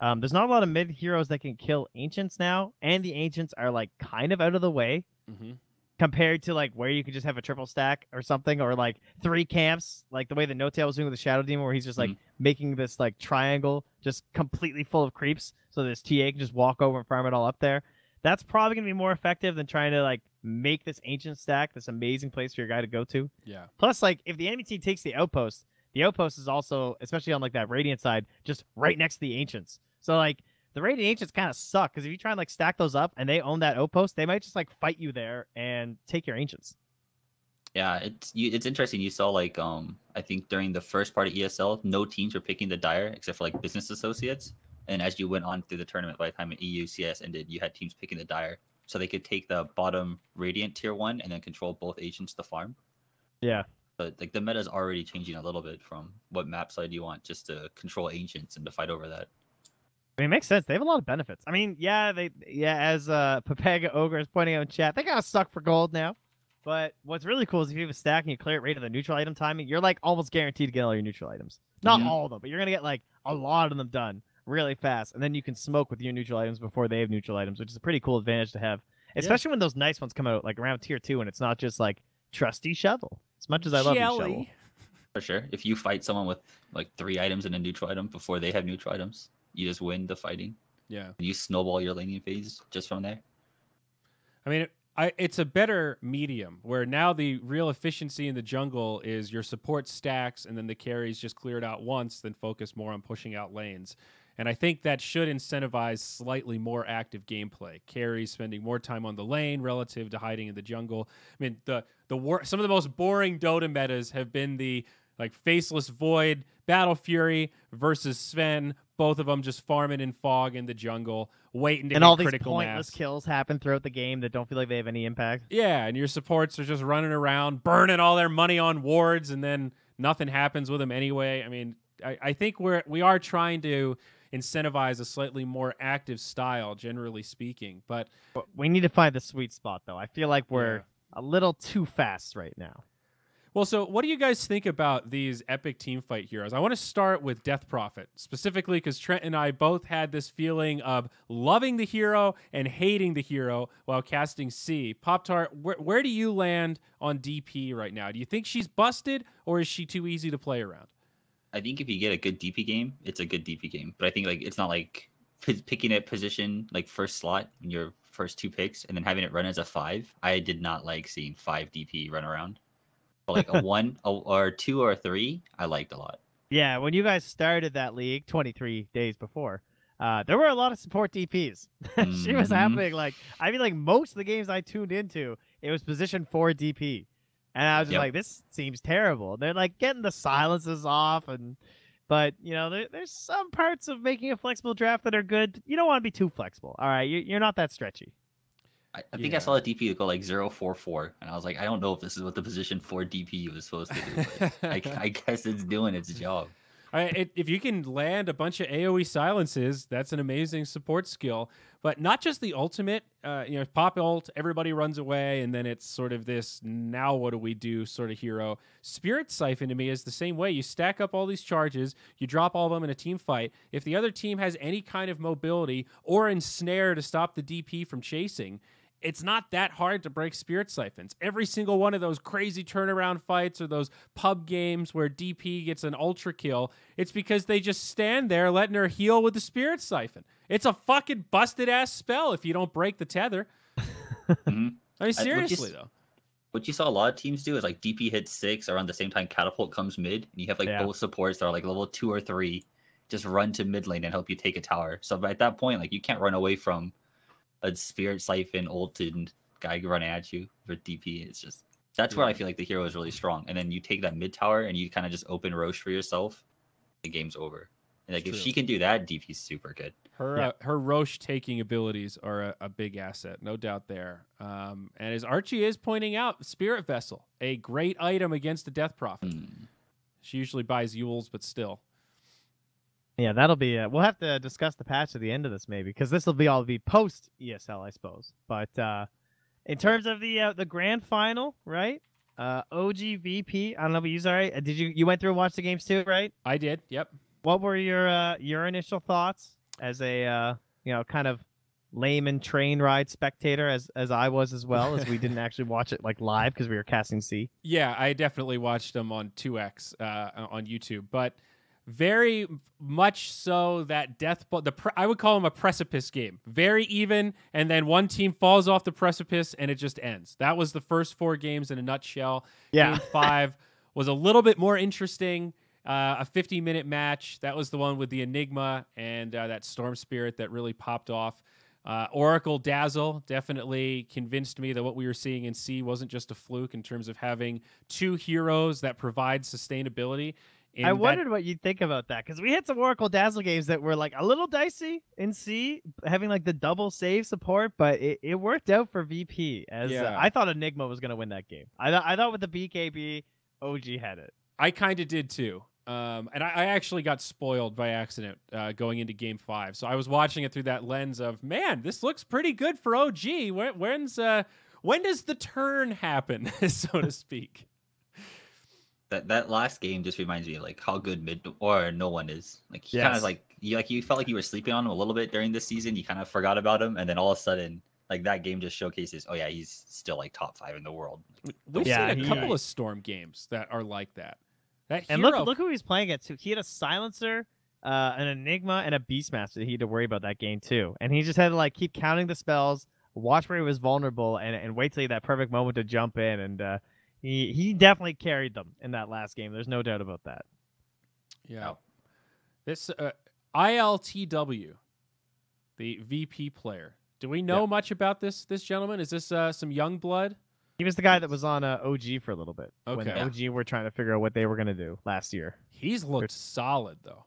um, there's not a lot of mid heroes that can kill ancients now, and the ancients are like kind of out of the way. hmm compared to like where you could just have a triple stack or something, or like three camps, like the way that N0tail was doing with the Shadow Demon, where he's just like Mhm. making this like triangle just completely full of creeps, so this TA can just walk over and farm it all up there. That's probably gonna be more effective than trying to like make this ancient stack this amazing place for your guy to go to. Yeah. Plus, like if the enemy team takes the outpost, the outpost is also, especially on like that radiant side, just right next to the ancients. So like the radiant ancients kind of suck because if you try and like stack those up and they own that outpost, they might just like fight you there and take your ancients. Yeah, it's you, it's interesting. You saw like um I think during the first part of ESL, no teams were picking the Dire except for like business associates. And as you went on through the tournament, by the time EU CS ended, you had teams picking the Dire, so they could take the bottom Radiant tier one and then control both ancients to farm. Yeah. But like the meta is already changing a little bit from what map side you want, just to control ancients and to fight over that. I mean, it makes sense. They have a lot of benefits. I mean, yeah, they yeah, as uh Papega Ogre is pointing out in chat, they kind of suck for gold now. But what's really cool is if you have a stack and you clear it right at the neutral item timing, you're like almost guaranteed to get all your neutral items. Not Mhm. all of them, but you're gonna get like a lot of them done really fast, and then you can smoke with your neutral items before they have neutral items, which is a pretty cool advantage to have. Especially when those nice ones come out like around tier two, and it's not just like trusty shovel. As much as I love you, shovel. For sure. If you fight someone with like three items and a neutral item before they have neutral items, you just win the fighting. Yeah. You snowball your laning phase just from there. I mean, it, I, it's a better medium where now the real efficiency in the jungle is your support stacks and then the carries just clear it out once, then focus more on pushing out lanes. And I think that should incentivize slightly more active gameplay. Carries spending more time on the lane relative to hiding in the jungle. I mean, the the wor- some of the most boring Dota metas have been the like faceless void, battle fury versus Sven. Both of them just farming in fog in the jungle, waiting to And all these critical pointless mass. kills happen throughout the game that don't feel like they have any impact. Yeah, and your supports are just running around, burning all their money on wards, and then nothing happens with them anyway. I mean, I, I think we're we are trying to incentivize a slightly more active style, generally speaking. But But we need to find the sweet spot, though. I feel like we're Yeah. a little too fast right now. Well, so what do you guys think about these epic team fight heroes? I want to start with Death Prophet specifically because Trent and I both had this feeling of loving the hero and hating the hero while casting SEA. Pop Tart, where, where do you land on DP right now? Do you think she's busted or is she too easy to play around? I think if you get a good DP game, it's a good DP game. But I think like it's not like picking a position like first slot in your first two picks and then having it run as a five. I did not like seeing five DP run around. But like a one a, or two or three, I liked a lot. Yeah, when you guys started that league 23 days before, uh, there were a lot of support DPs. she was Mhm. happening like I mean, like most of the games I tuned into, it was position four DP, and I was just Yep. like, this seems terrible. They're like getting the silences off, and but you know, there, there's some parts of making a flexible draft that are good. You don't want to be too flexible. All right, you, you're not that stretchy. I, I think Yeah. I saw a DP go like zero four four, and I was like, I don't know if this is what the position four DP was supposed to do. But I, I guess it's doing its job. It, if you can land a bunch of AOE silences, that's an amazing support skill. But not just the ultimate, uh, you know, pop ult, everybody runs away, and then it's sort of this now what do we do sort of hero. Spirit Siphon to me is the same way. You stack up all these charges, you drop all of them in a team fight. If the other team has any kind of mobility or ensnare to stop the DP from chasing, it's not that hard to break spirit siphons. Every single one of those crazy turnaround fights or those pub games where DP gets an ultra kill, it's because they just stand there letting her heal with the spirit siphon. It's a fucking busted ass spell if you don't break the tether. Mhm. I mean, what you seriously s- though. What you saw a lot of teams do is like DP hits six around the same time catapult comes mid, and you have like Yeah. both supports that are like level two or three, just run to mid lane and help you take a tower. So at that point, like you can't run away from a spirit siphon ulted guy running at you for DP. It's just that's where I feel like the hero is really strong. And then you take that mid tower and you kind of just open Rosh for yourself, the game's over. And like if True. she can do that, DP's super good. Her Yeah. uh, her Rosh taking abilities are a, a big asset, no doubt there. Um, and as Archie is pointing out, Spirit Vessel, a great item against the Death Prophet. Hmm. She usually buys Yules, but still. Yeah, that'll be. Uh, we'll have to discuss the patch at the end of this, maybe, because this will be all be post ESL, I suppose. But uh, in terms of the uh, the grand final, right? Uh, OGVP. I don't know, if you sorry. Did you you went through and watched the games too, right? I did. Yep. What were your uh, your initial thoughts as a uh, you know kind of layman train ride spectator as as I was as well, as we didn't actually watch it like live because we were casting SEA. Yeah, I definitely watched them on 2X uh, on YouTube, but very much so that death ball the pre- I would call them a precipice game. Very even and then one team falls off the precipice and it just ends. That was the first four games in a nutshell. Yeah. Game 5 was a little bit more interesting. Uh, a 50 minute match. That was the one with the Enigma and uh, that Storm Spirit that really popped off. Uh, Oracle Dazzle definitely convinced me that what we were seeing in SEA wasn't just a fluke in terms of having two heroes that provide sustainability. I that- wondered what you'd think about that because we had some Oracle Dazzle games that were like a little dicey in SEA, having like the double save support, but it, it worked out for VP. As uh, I thought Enigma was going to win that game. I thought I thought with the BKB, OG had it. I kind of did too. Um, and I, I actually got spoiled by accident uh, going into game five. So I was watching it through that lens of, man, this looks pretty good for OG. When, when's uh, when does the turn happen, so to speak? That that last game just reminds me of like how good mid or Noone is. Like he kind of like you like you felt like you were sleeping on him a little bit during this season. You kind of forgot about him, and then all of a sudden, like that game just showcases, oh yeah, he's still like top five in the world. We've Yeah, seen a he- couple of Storm games that are like that. That And hero, look look who he's playing at too. He had a silencer, uh, an Enigma, and a Beastmaster that he had to worry about that game too. And he just had to like keep counting the spells, watch where he was vulnerable, and, and wait till he had that perfect moment to jump in. And uh, he he definitely carried them in that last game. There's no doubt about that. yeah. This uh, ILTW, the VP player. Do we know much about this this gentleman? Is this uh, some young blood? He was the guy that was on uh, OG for a little bit when Okay. OG were trying to figure out what they were gonna do last year. He's looked solid though.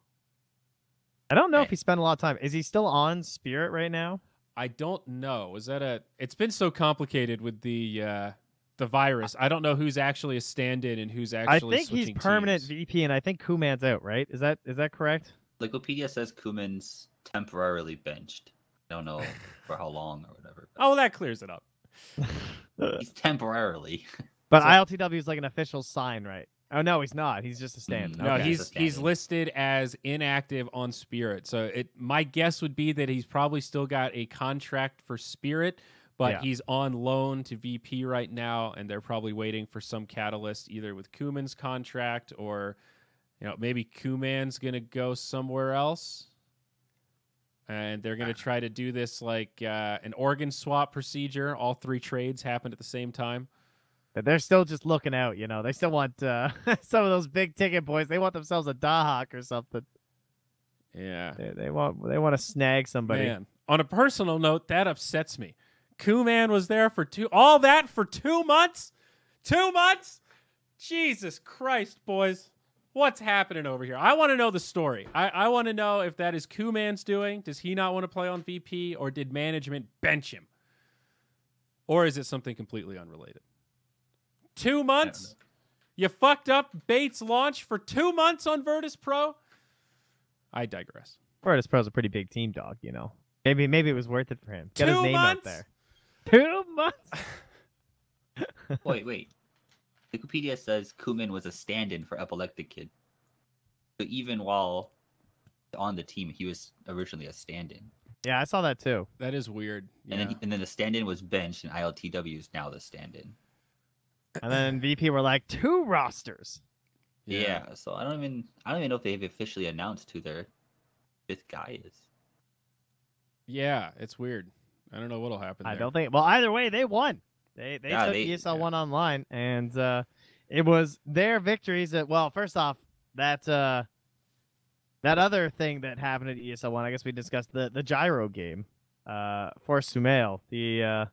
I don't know if he spent a lot of time. Is he still on Spirit right now? I don't know. Is that a? It's been so complicated with the uh, the virus. I don't know who's actually a stand-in and who's actually. I actually. think he's permanent teams. VP, and I think Kuman's out. Right? Is that is that correct? Wikipedia says Kuman's temporarily benched. I don't know for how long or whatever. Oh, well, that clears it up. He's temporarily. But So- ILTW is like an official sign, right? Oh no, he's not. He's just a stand. Mm, No, Okay. he's he's listed as inactive on Spirit. So it my guess would be that he's probably still got a contract for Spirit, but Yeah. he's on loan to VP right now, and they're probably waiting for some catalyst either with Kuman's contract or you know maybe Kuman's gonna go somewhere else. And they're gonna try to do this like uh, an organ swap procedure. All three trades happened at the same time. But they're still just looking out. You know, they still want uh, some of those big ticket boys. They want themselves a Dahawk or something. Yeah. They, they want they want to snag somebody. Man, on a personal note, that upsets me. Kuman was there for two, all that for two months, two months. Jesus Christ, boys, what's happening over here? I want to know the story. I, I want to know if that is Kuman's doing. Does he not want to play on VP, or did management bench him, or is it something completely unrelated? Two months. You fucked up Bates launch for two months on Virtus Pro. I digress. Virtus Pro's a pretty big team, dog. You know, maybe maybe it was worth it for him. Get his Two name months? out there. Two months. wait, wait. Wikipedia says Kuman was a stand-in for Epileptick1d. So even while on the team, he was originally a stand-in, Yeah, I saw that too. That is weird. and then Yeah. he, and then the stand-in was benched, and ILTW is now the stand-in. And then VP were like two rosters. Yeah. So I don't even I don't even know if they've officially announced who their fifth guy is. Yeah, it's weird. I don't know what'll happen. I there. don't think. Well, either way, they won. They they Yeah, took they- ESL yeah. one online, and uh, it was their victories. That well, first off, that uh, that other thing that happened at ESL one. I guess we discussed the the gyro game uh, for Sumail. The uh,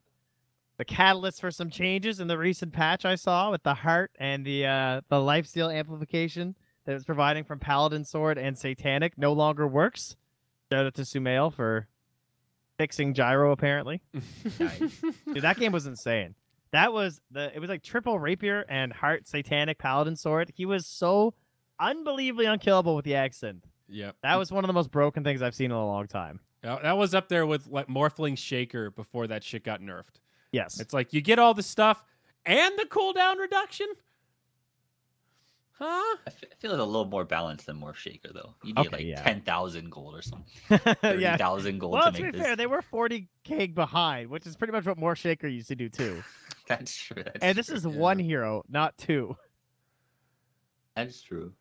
the catalyst for some changes in the recent patch I saw with the heart and the uh, the lifesteal amplification that it's providing from Paladin Sword and Satanic no longer works. Shout out to Sumail for fixing gyro apparently. Dude, that game was insane. That was the it was like triple rapier and heart satanic paladin sword. He was so unbelievably unkillable with the accent. Yep. That was one of the most broken things I've seen in a long time. That was up there with like Morphling Shaker before that shit got nerfed. Yes. It's like you get all the stuff and the cooldown reduction. Huh? I f- I feel it's a little more balanced than Morph Shaker though. You need Okay, like yeah. ten thousand gold or something. Thirty yeah. thousand gold Well, to to make be this. fair, they were 40k behind, which is pretty much what More Shaker used to do too. That's true. That's and this true, is yeah. one hero, not two. That's true.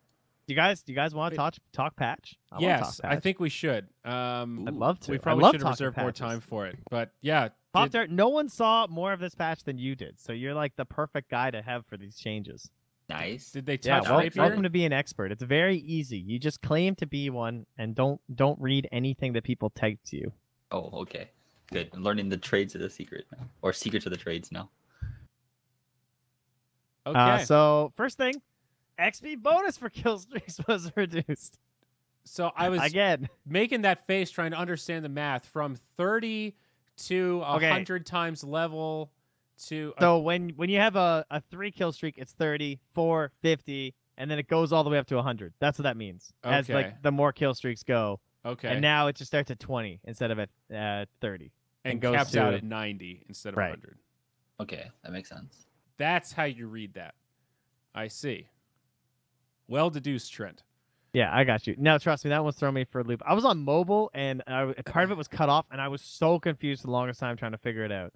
Do you guys? Do you guys want to talk talk patch? I yes, talk I think we should. Um, I'd love to. we probably should have talking reserved more time for it. But yeah, Pop did- Tart, no one saw more of this patch than you did, so you're like the perfect guy to have for these changes. Nice. did they Yeah, touch wel- Rapier? welcome to be an expert. It's very easy. You just claim to be one and don't don't read anything that people type to you. Oh, okay. Good. I'm learning the trades of the secret now, or secrets of the trades now. okay. Uh, so first thing, XP bonus for kill streaks was reduced so I was again. making that face trying to understand the math from 30 to Okay. 100 times level to a- So when when you have a, a three kill streak, it's 30, 4, 50, and then it goes all the way up to 100. That's what that means. okay. As like the more kill streaks go, okay and now it just starts at 20 instead of at uh, 30. and and goes caps out to- at 90 instead of Right. 100. Okay, that makes sense. That's how you read that. I see. Well deduced, Trent. Yeah, I got you. Now, trust me, that one's throwing me for a loop. I was on mobile, and I, part of it was cut off, and I was so confused the longest time trying to figure it out.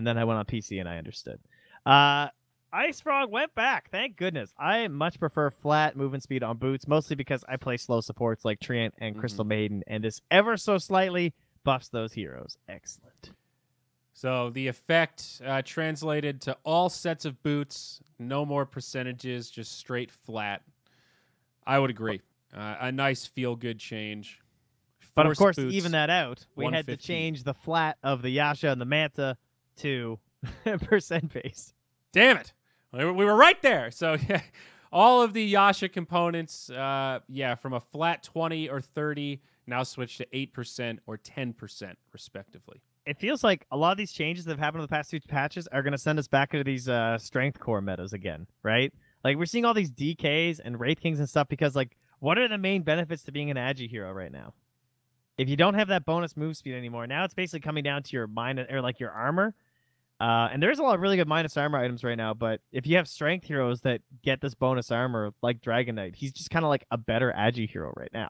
And then I went on PC and I understood. Uh, Ice Frog went back. Thank goodness. I much prefer flat movement speed on boots, mostly because I play slow supports like Treant and Crystal Maiden, and this ever so slightly buffs those heroes. Excellent. So the effect uh, translated to all sets of boots, no more percentages, just straight flat. I would agree. Uh, a nice feel good change. But of course, to boots, even that out, we had to change the flat of the Yasha and the Manta to percent base. Damn it. We were, right there. So, yeah, all of the Yasha components, uh, yeah, from a flat 20 or 30, now switch to 8% or 10%, respectively. it feels like a lot of these changes that have happened in the past two patches are going to send us back into these uh, strength core metas again, right? Like we're seeing all these DKs and Wraith Kings and stuff because like what are the main benefits to being an Agi hero right now? If you don't have that bonus move speed anymore, now it's basically coming down to your mind or like your armor. Uh, and there's a lot of really good minus armor items right now, but if you have strength heroes that get this bonus armor, like Dragon Knight, he's just kind of like a better Agi hero right now.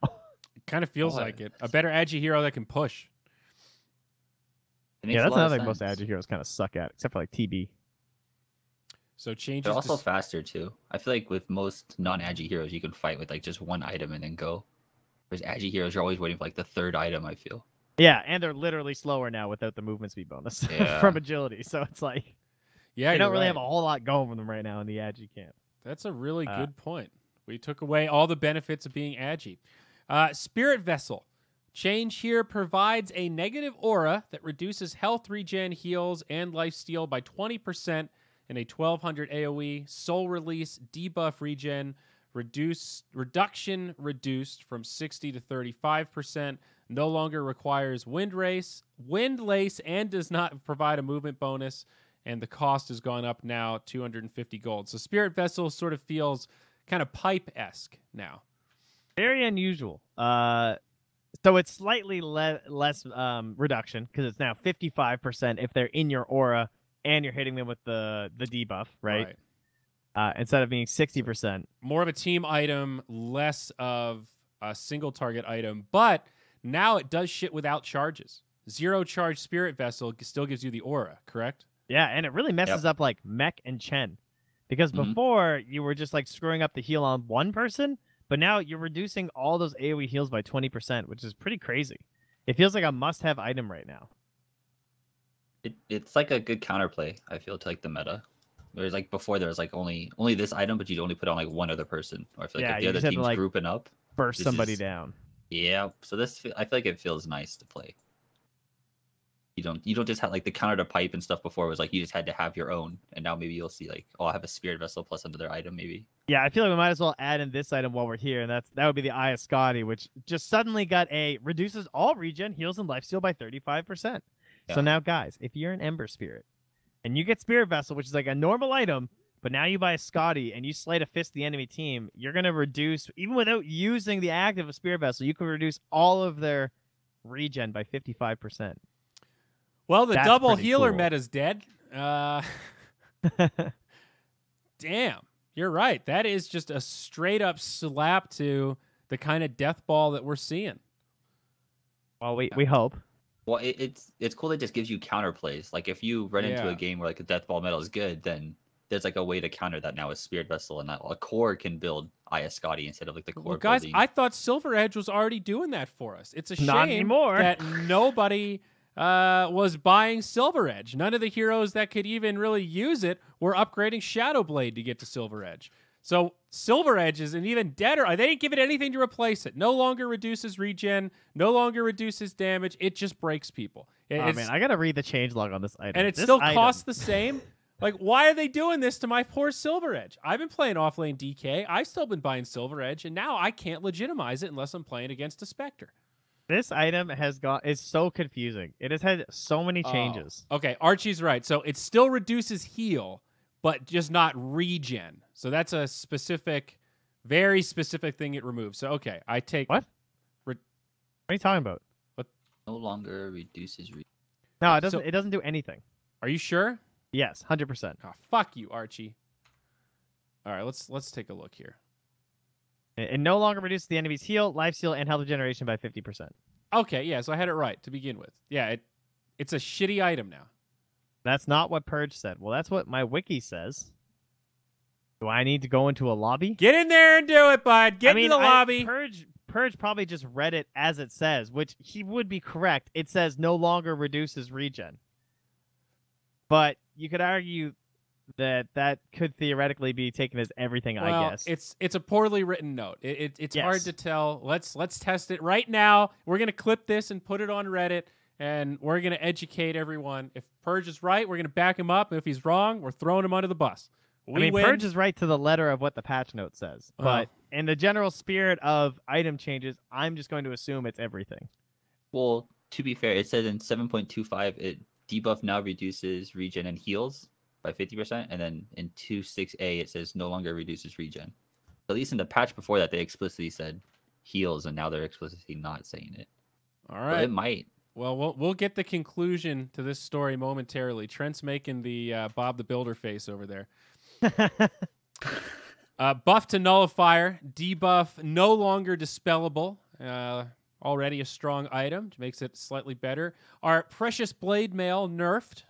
It kind of feels Oh, like it. A better Agi hero that can push. Yeah, that's lot of another thing most. Agi heroes kind of suck at, except for like TB. So changes. They're also s- faster too. I feel like with most non-agi heroes, you can fight with like just one item and then go. Whereas agi heroes, you're always waiting for like the third item. I feel. Yeah, and they're literally slower now without the movement speed bonus Yeah. from agility. So it's like yeah, they don't really right. have a whole lot going for them right now in the Agi camp. That's a really Uh, good point. We took away all the benefits of being Agi. Uh, Spirit Vessel. Change here provides a negative aura that reduces health regen, heals, and lifesteal by 20% in a 1200 AoE. Soul release, debuff regen, reduce reduction reduced from 60 to 35%. No longer requires wind race, wind lace, and does not provide a movement bonus. And the cost has gone up now 250 gold. So Spirit Vessel sort of feels kind of pipe esque now. Very unusual. Uh, so it's slightly le- less um, reduction because it's now 55% if they're in your aura and you're hitting them with the the debuff, right? Uh, instead of being 60%. More of a team item, less of a single target item, but now it does shit without charges. Zero charge Spirit Vessel still gives you the aura, correct? Yeah, and it really messes up like Mech and Chen. Because Mhm. before you were just like screwing up the heal on one person, but now you're reducing all those AoE heals by 20%, which is pretty crazy. It feels like a must have item right now. It, it's like a good counterplay. I feel to like the meta. Whereas like before there was like only only this item, but you'd only put on like one other person. Or I feel like Yeah, if the other just had to, team's like- grouping up, Burst somebody is- down. Yeah. So this I feel like it feels nice to play. You don't you don't just have like the counter to pipe and stuff before was like you just had to have your own, and now maybe you'll see like oh I have a spirit vessel plus another item maybe. Yeah, I feel like we might as well add in this item while we're here, and that's that would be the Eye of Skadi, which just suddenly got a reduces all regen, heals, and lifesteal by 35%. Yeah. So now, guys, if you're an Ember Spirit and you get Spirit Vessel, which is like a normal item, but now you buy a Skadi and you slay to fist the enemy team, you're gonna reduce even without using the active of Spirit Vessel, you can reduce all of their regen by 55%. Well, the That's double healer cool. meta's dead. Uh, damn. You're right. That is just a straight up slap to the kind of death ball that we're seeing. Well, we we hope. Well, it, it's it's cool. That it just gives you counterplays. Like if you run into a game where like a death ball metal is good, then there's like a way to counter that now with Spirit Vessel, and a core can build Eye of Skadi instead of like the core. Well, guys, building. I thought Silver Edge was already doing that for us. It's a shame anymore. that nobody uh, was buying Silver Edge. None of the heroes that could even really use it were upgrading Shadow Blade to get to Silver Edge. So Silver Edge is an even deader. They didn't give it anything to replace it. No longer reduces regen. No longer reduces damage. It just breaks people. It- Oh man, I gotta read the change log on this item. and it This still item- costs the same. Like, why are they doing this to my poor Silver Edge? I've been playing offlane DK. I've still been buying Silver Edge, and now I can't legitimize it unless I'm playing against a Spectre. This item has got is so confusing. It has had so many Oh. changes. Okay, Archie's right. So it still reduces heal, but just not regen. So that's a specific, very specific thing it removes. So okay, I take What? What are you talking about? What? No longer reduces. Re- No, it doesn't. So- it doesn't do anything. Are you sure? Yes, hundred percent. Oh, fuck you, Archie. All right, let's let's take a look here. It, it no longer reduces the enemy's heal, life steal, and health regeneration by fifty percent. Okay, yeah, so I had it right to begin with. Yeah, it it's a shitty item now. That's not what Purge said. Well, that's what my wiki says. Do I need to go into a lobby? Get in there and do it, bud. Get I mean, into the I- lobby. Purge Purge probably just read it as it says, which he would be correct. It says no longer reduces regen. But you could argue that that could theoretically be taken as everything, well, I guess. it's it's a poorly written note. It, it it's hard to tell. Let's let's test it right now. We're gonna clip this and put it on Reddit, and we're gonna educate everyone. If Purge is right, we're gonna back him up. If he's wrong, we're throwing him under the bus. We I mean, win. Purge is right to the letter of what the patch note says. Oh. But in the general spirit of item changes, I'm just going to assume it's everything. well, to be fair, it says in 7.25 it debuff now reduces regen and heals by 50%, and then in 2.6a it says no longer reduces regen. At least in the patch before that, they explicitly said heals, and now they're explicitly not saying it. All right. But it might. Well, we'll we'll get the conclusion to this story momentarily. Trent's making the uh, Bob the Builder face over there. Uh, buff to nullifier, debuff no longer dispellable. Uh, already a strong item, which makes it slightly better. Our precious blade mail nerfed,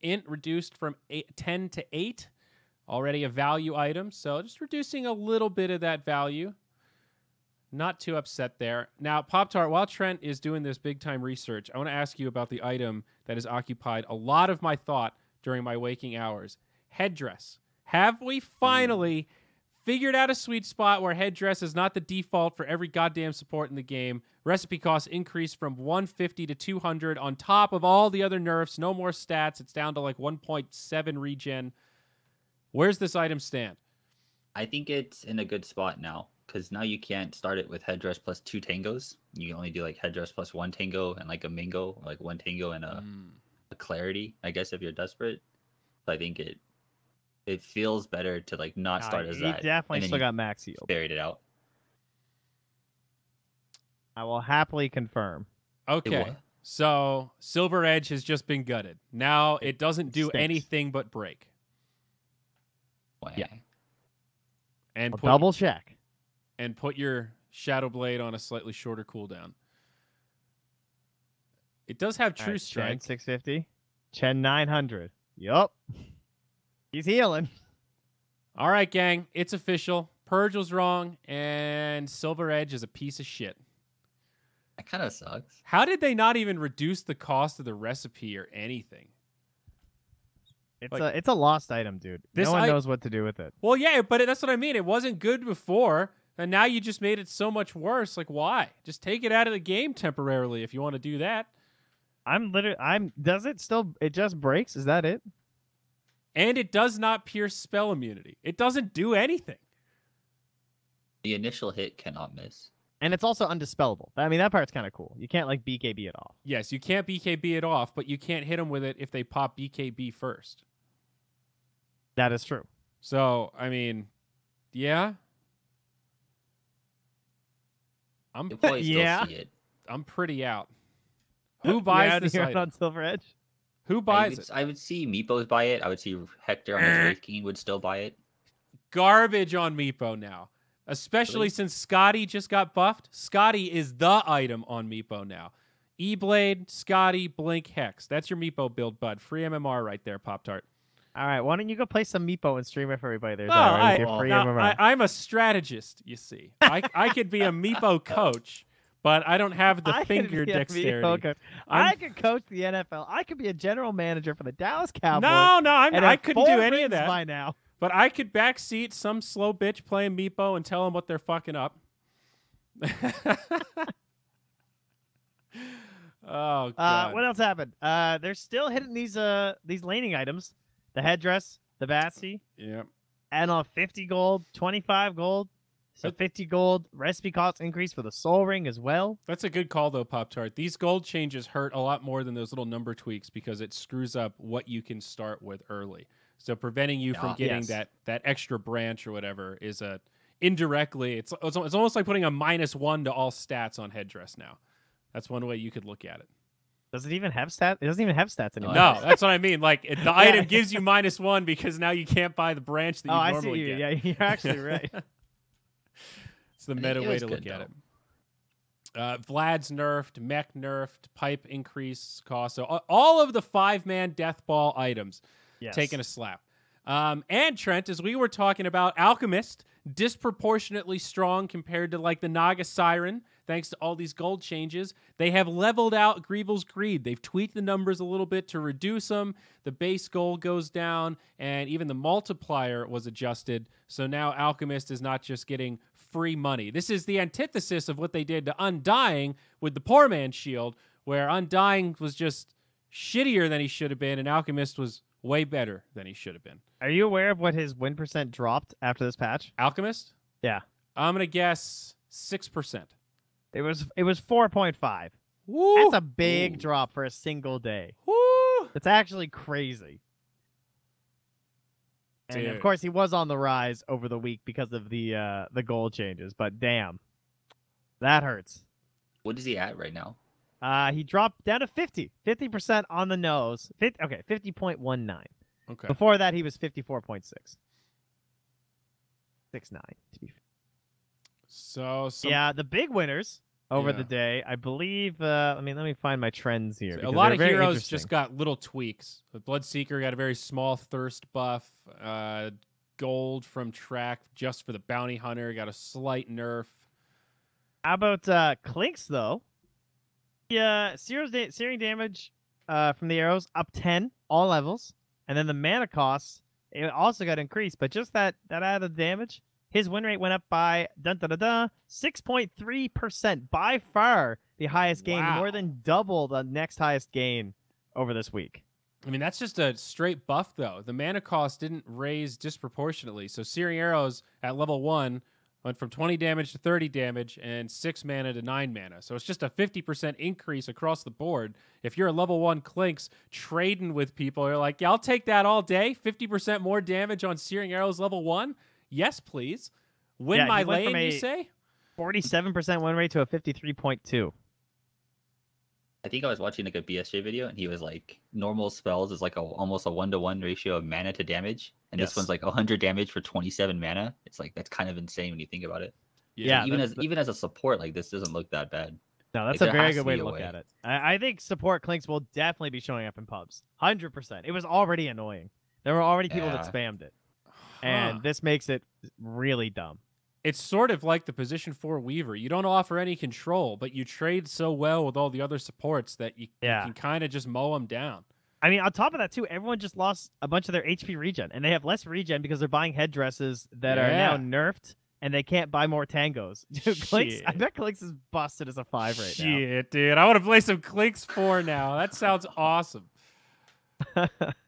int reduced from eight, 10 to 8. Already a value item, so just reducing a little bit of that value. Not too upset there. Now, Pop Tart, while Trent is doing this big time research, I want to ask you about the item that has occupied a lot of my thought during my waking hours headdress. Have we finally figured out a sweet spot where headdress is not the default for every goddamn support in the game? Recipe costs increase from 150 to 200 on top of all the other nerfs. No more stats. It's down to like 1.7 regen. Where's this item stand? I think it's in a good spot now because now you can't start it with headdress plus two tangos. You can only do like headdress plus one tango and like a mango, like one tango and a, Mm. a clarity. I guess if you're desperate, so I think it it feels better to like not start Nah, as he that. definitely still got max heal. buried it out. I will happily confirm. Okay. So Silver Edge has just been gutted. Now it doesn't do stinks. anything but break. Yeah. And put, double check. and put your Shadow Blade on a slightly shorter cooldown. It does have True right, Chen 650. Chen 900. Yup. He's healing. All right, gang, it's official. Purge was wrong, and Silver Edge is a piece of shit. That kind of sucks. How did they not even reduce the cost of the recipe or anything? It's Like- a it's a lost item, dude. This no one i- knows what to do with it. Well, yeah, but that's what I mean. It wasn't good before, and now you just made it so much worse. Like, why? Just take it out of the game temporarily if you want to do that. I'm literally I'm does it still it just breaks? Is that it? And it does not pierce spell immunity. It doesn't do anything. The initial hit cannot miss. And it's also undispellable. I mean that part's kind of cool. You can't like BKB it off. Yes, you can't BKB it off, but you can't hit them with it if they pop BKB first. That is true. So, I mean, yeah. I'm You'll probably still Yeah. see it. I'm pretty out. Who buys Yeah, this item? on Silver Edge? Who I buys would, it? I would see Meepos buy it. I would see Hector on his eh. Wraith King would still buy it. garbage on Meepo now. Especially Really? since Skadi just got buffed. Skadi is the item on Meepo now. E Blade, Skadi, Blink, Hex. That's your Meepo build, bud. Free MMR right there, Pop Tart. All right, why don't you go play some Meepo and stream it for everybody? There's Well, alright, oh, I, free now, MMR. I, I'm a strategist, you see. I, I could be a Meepo coach, but I don't have the I finger be a Meepo dexterity. I'm- I could coach the NFL. I could be a general manager for the Dallas Cowboys. No, no, I'm, I couldn't do any of that. by now. But I could backseat some slow bitch playing Meepo and tell them what they're fucking up. oh god. Uh, what else happened? Uh, they're still hitting these uh these laning items: the headdress, the Basi, Yep. and on 50 gold, 25 gold. So 50 gold recipe cost increase for the soul ring as well. That's a good call though, Pop Tart. These gold changes hurt a lot more than those little number tweaks because it screws up what you can start with early. So preventing you from Yeah. getting Yes. that that extra branch or whatever is a indirectly it's it's, it's almost like putting a minus one to all stats on headdress now. That's one way you could look at it. Does it even have stats? It doesn't even have stats anymore. No, that's what I mean. Like the item gives you minus one because now you can't buy the branch that Oh, you I see normally you. get. Yeah, you're actually right. it's the meta way to look good, at it. Uh, Vlad's nerfed, mech nerfed, pipe increase cost. So all of the five man death ball items yes. taking a slap. Um, and Trent, as we were talking about, Alchemist disproportionately strong compared to like the Naga Siren, thanks to all these gold changes. They have leveled out Greevil's Greed. They've tweaked the numbers a little bit to reduce them. The base gold goes down, and even the multiplier was adjusted. So now Alchemist is not just getting free money. This is the antithesis of what they did to Undying with the Poor Man's Shield, where Undying was just shittier than he should have been, and Alchemist was way better than he should have been. Are you aware of what his win percent dropped after this patch? Alchemist? Yeah. I'm gonna guess six percent. It was it was 4.5. Woo! That's a big drop for a single day. Woo! That's actually crazy. And of course, he was on the rise over the week because of the uh, the goal changes. But damn, that hurts. What is he at right now? Uh, he dropped down to 50, 50 percent on the nose. 50, okay, fifty point one nine. Okay. Before that, he was fifty four point six. Six nine to be fair. So some, yeah, the big winners over Yeah. the day, I believe. Uh, I mean, let me find my trends here. a lot of heroes just got little tweaks. The Bloodseeker got a very small thirst buff. Uh, gold from track just for the bounty hunter got a slight nerf. How about uh, Clinkz though? Yeah, searing, da- searing damage uh, from the arrows up ten, all levels, and then the mana costs it also got increased. But just that that added damage, his win rate went up by dun six point three percent, by far the highest gain, Wow. more than double the next highest gain over this week. I mean, that's just a straight buff, though. The mana cost didn't raise disproportionately. So, Searing Arrows at level one went from 20 damage to 30 damage and 6 mana to 9 mana. So, it's just a 50% increase across the board. If you're a level one Clinkz trading with people, you're like, yeah, I'll take that all day. 50% more damage on Searing Arrows level one? Yes, please. Win Yeah, my went from lane, you say? Forty-seven percent win rate to a fifty-three point two. I think I was watching like a BSJ video, and he was like, normal spells is like a almost a one to one ratio of mana to damage, and Yes. this one's like 100 damage for 27 mana. It's like that's kind of insane when you think about it. Yeah, even as the- even as a support, like this doesn't look that bad. No, that's Like, a very good way to look way. at it. I, I think support clinkz will definitely be showing up in pubs. Hundred percent. It was already annoying. There were already people that spammed it, Huh. And this makes it really dumb. it's sort of like the position four Weaver. You don't offer any control, but you trade so well with all the other supports that you, you can kind of just mow them down. I mean, on top of that too, everyone just lost a bunch of their HP regen, and they have less regen because they're buying headdresses that are now nerfed, and they can't buy more tangos. Dude, Clinkz, I bet Clinkz is busted as a five right now. Shit, dude. I want to play some Clinkz 4 now. That sounds awesome.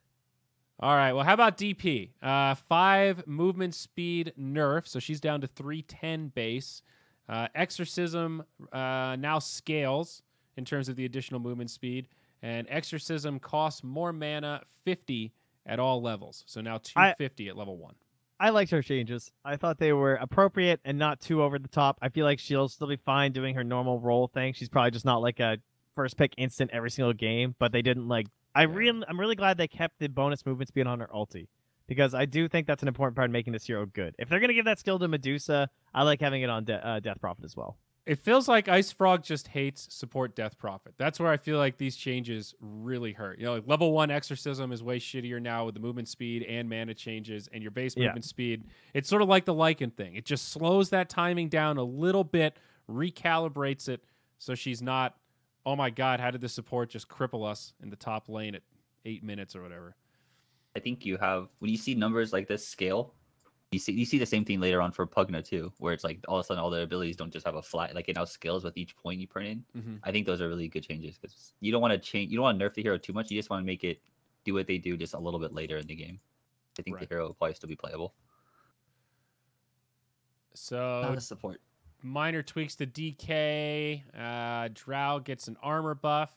All right. Well, how about DP? Uh, five movement speed nerf. So she's down to 310 base. Uh, Exorcism uh, now scales in terms of the additional movement speed. And Exorcism costs more mana 50 at all levels. So now 250 at level one. I liked her changes. I thought they were appropriate and not too over the top. I feel like she'll still be fine doing her normal role thing. She's probably just not like a first pick instant every single game, but they didn't like I Yeah. really I'm really glad they kept the bonus movement speed on her ulti because I do think that's an important part of making this hero good. If they're gonna give that skill to Medusa, I like having it on De- uh, Death Prophet as well. It feels like IceFrog just hates support Death Prophet. That's where I feel like these changes really hurt. You know, like level one Exorcism is way shittier now with the movement speed and mana changes and your base Yeah. movement speed. It's sort of like the Lycan thing. It just slows that timing down a little bit, recalibrates it so she's not, oh my God, how did the support just cripple us in the top lane at eight minutes or whatever? I think you have when you see numbers like this scale, you see you see the same thing later on for Pugna too, where it's like all of a sudden all their abilities don't just have a flat like it now scales with each point you put in. Mm-hmm. I think those are really good changes because you don't want to change, you don't want to nerf the hero too much. You just want to make it do what they do just a little bit later in the game. I think Right. the hero will probably still be playable. So Not a support. Minor tweaks to DK. Uh, Drow gets an armor buff.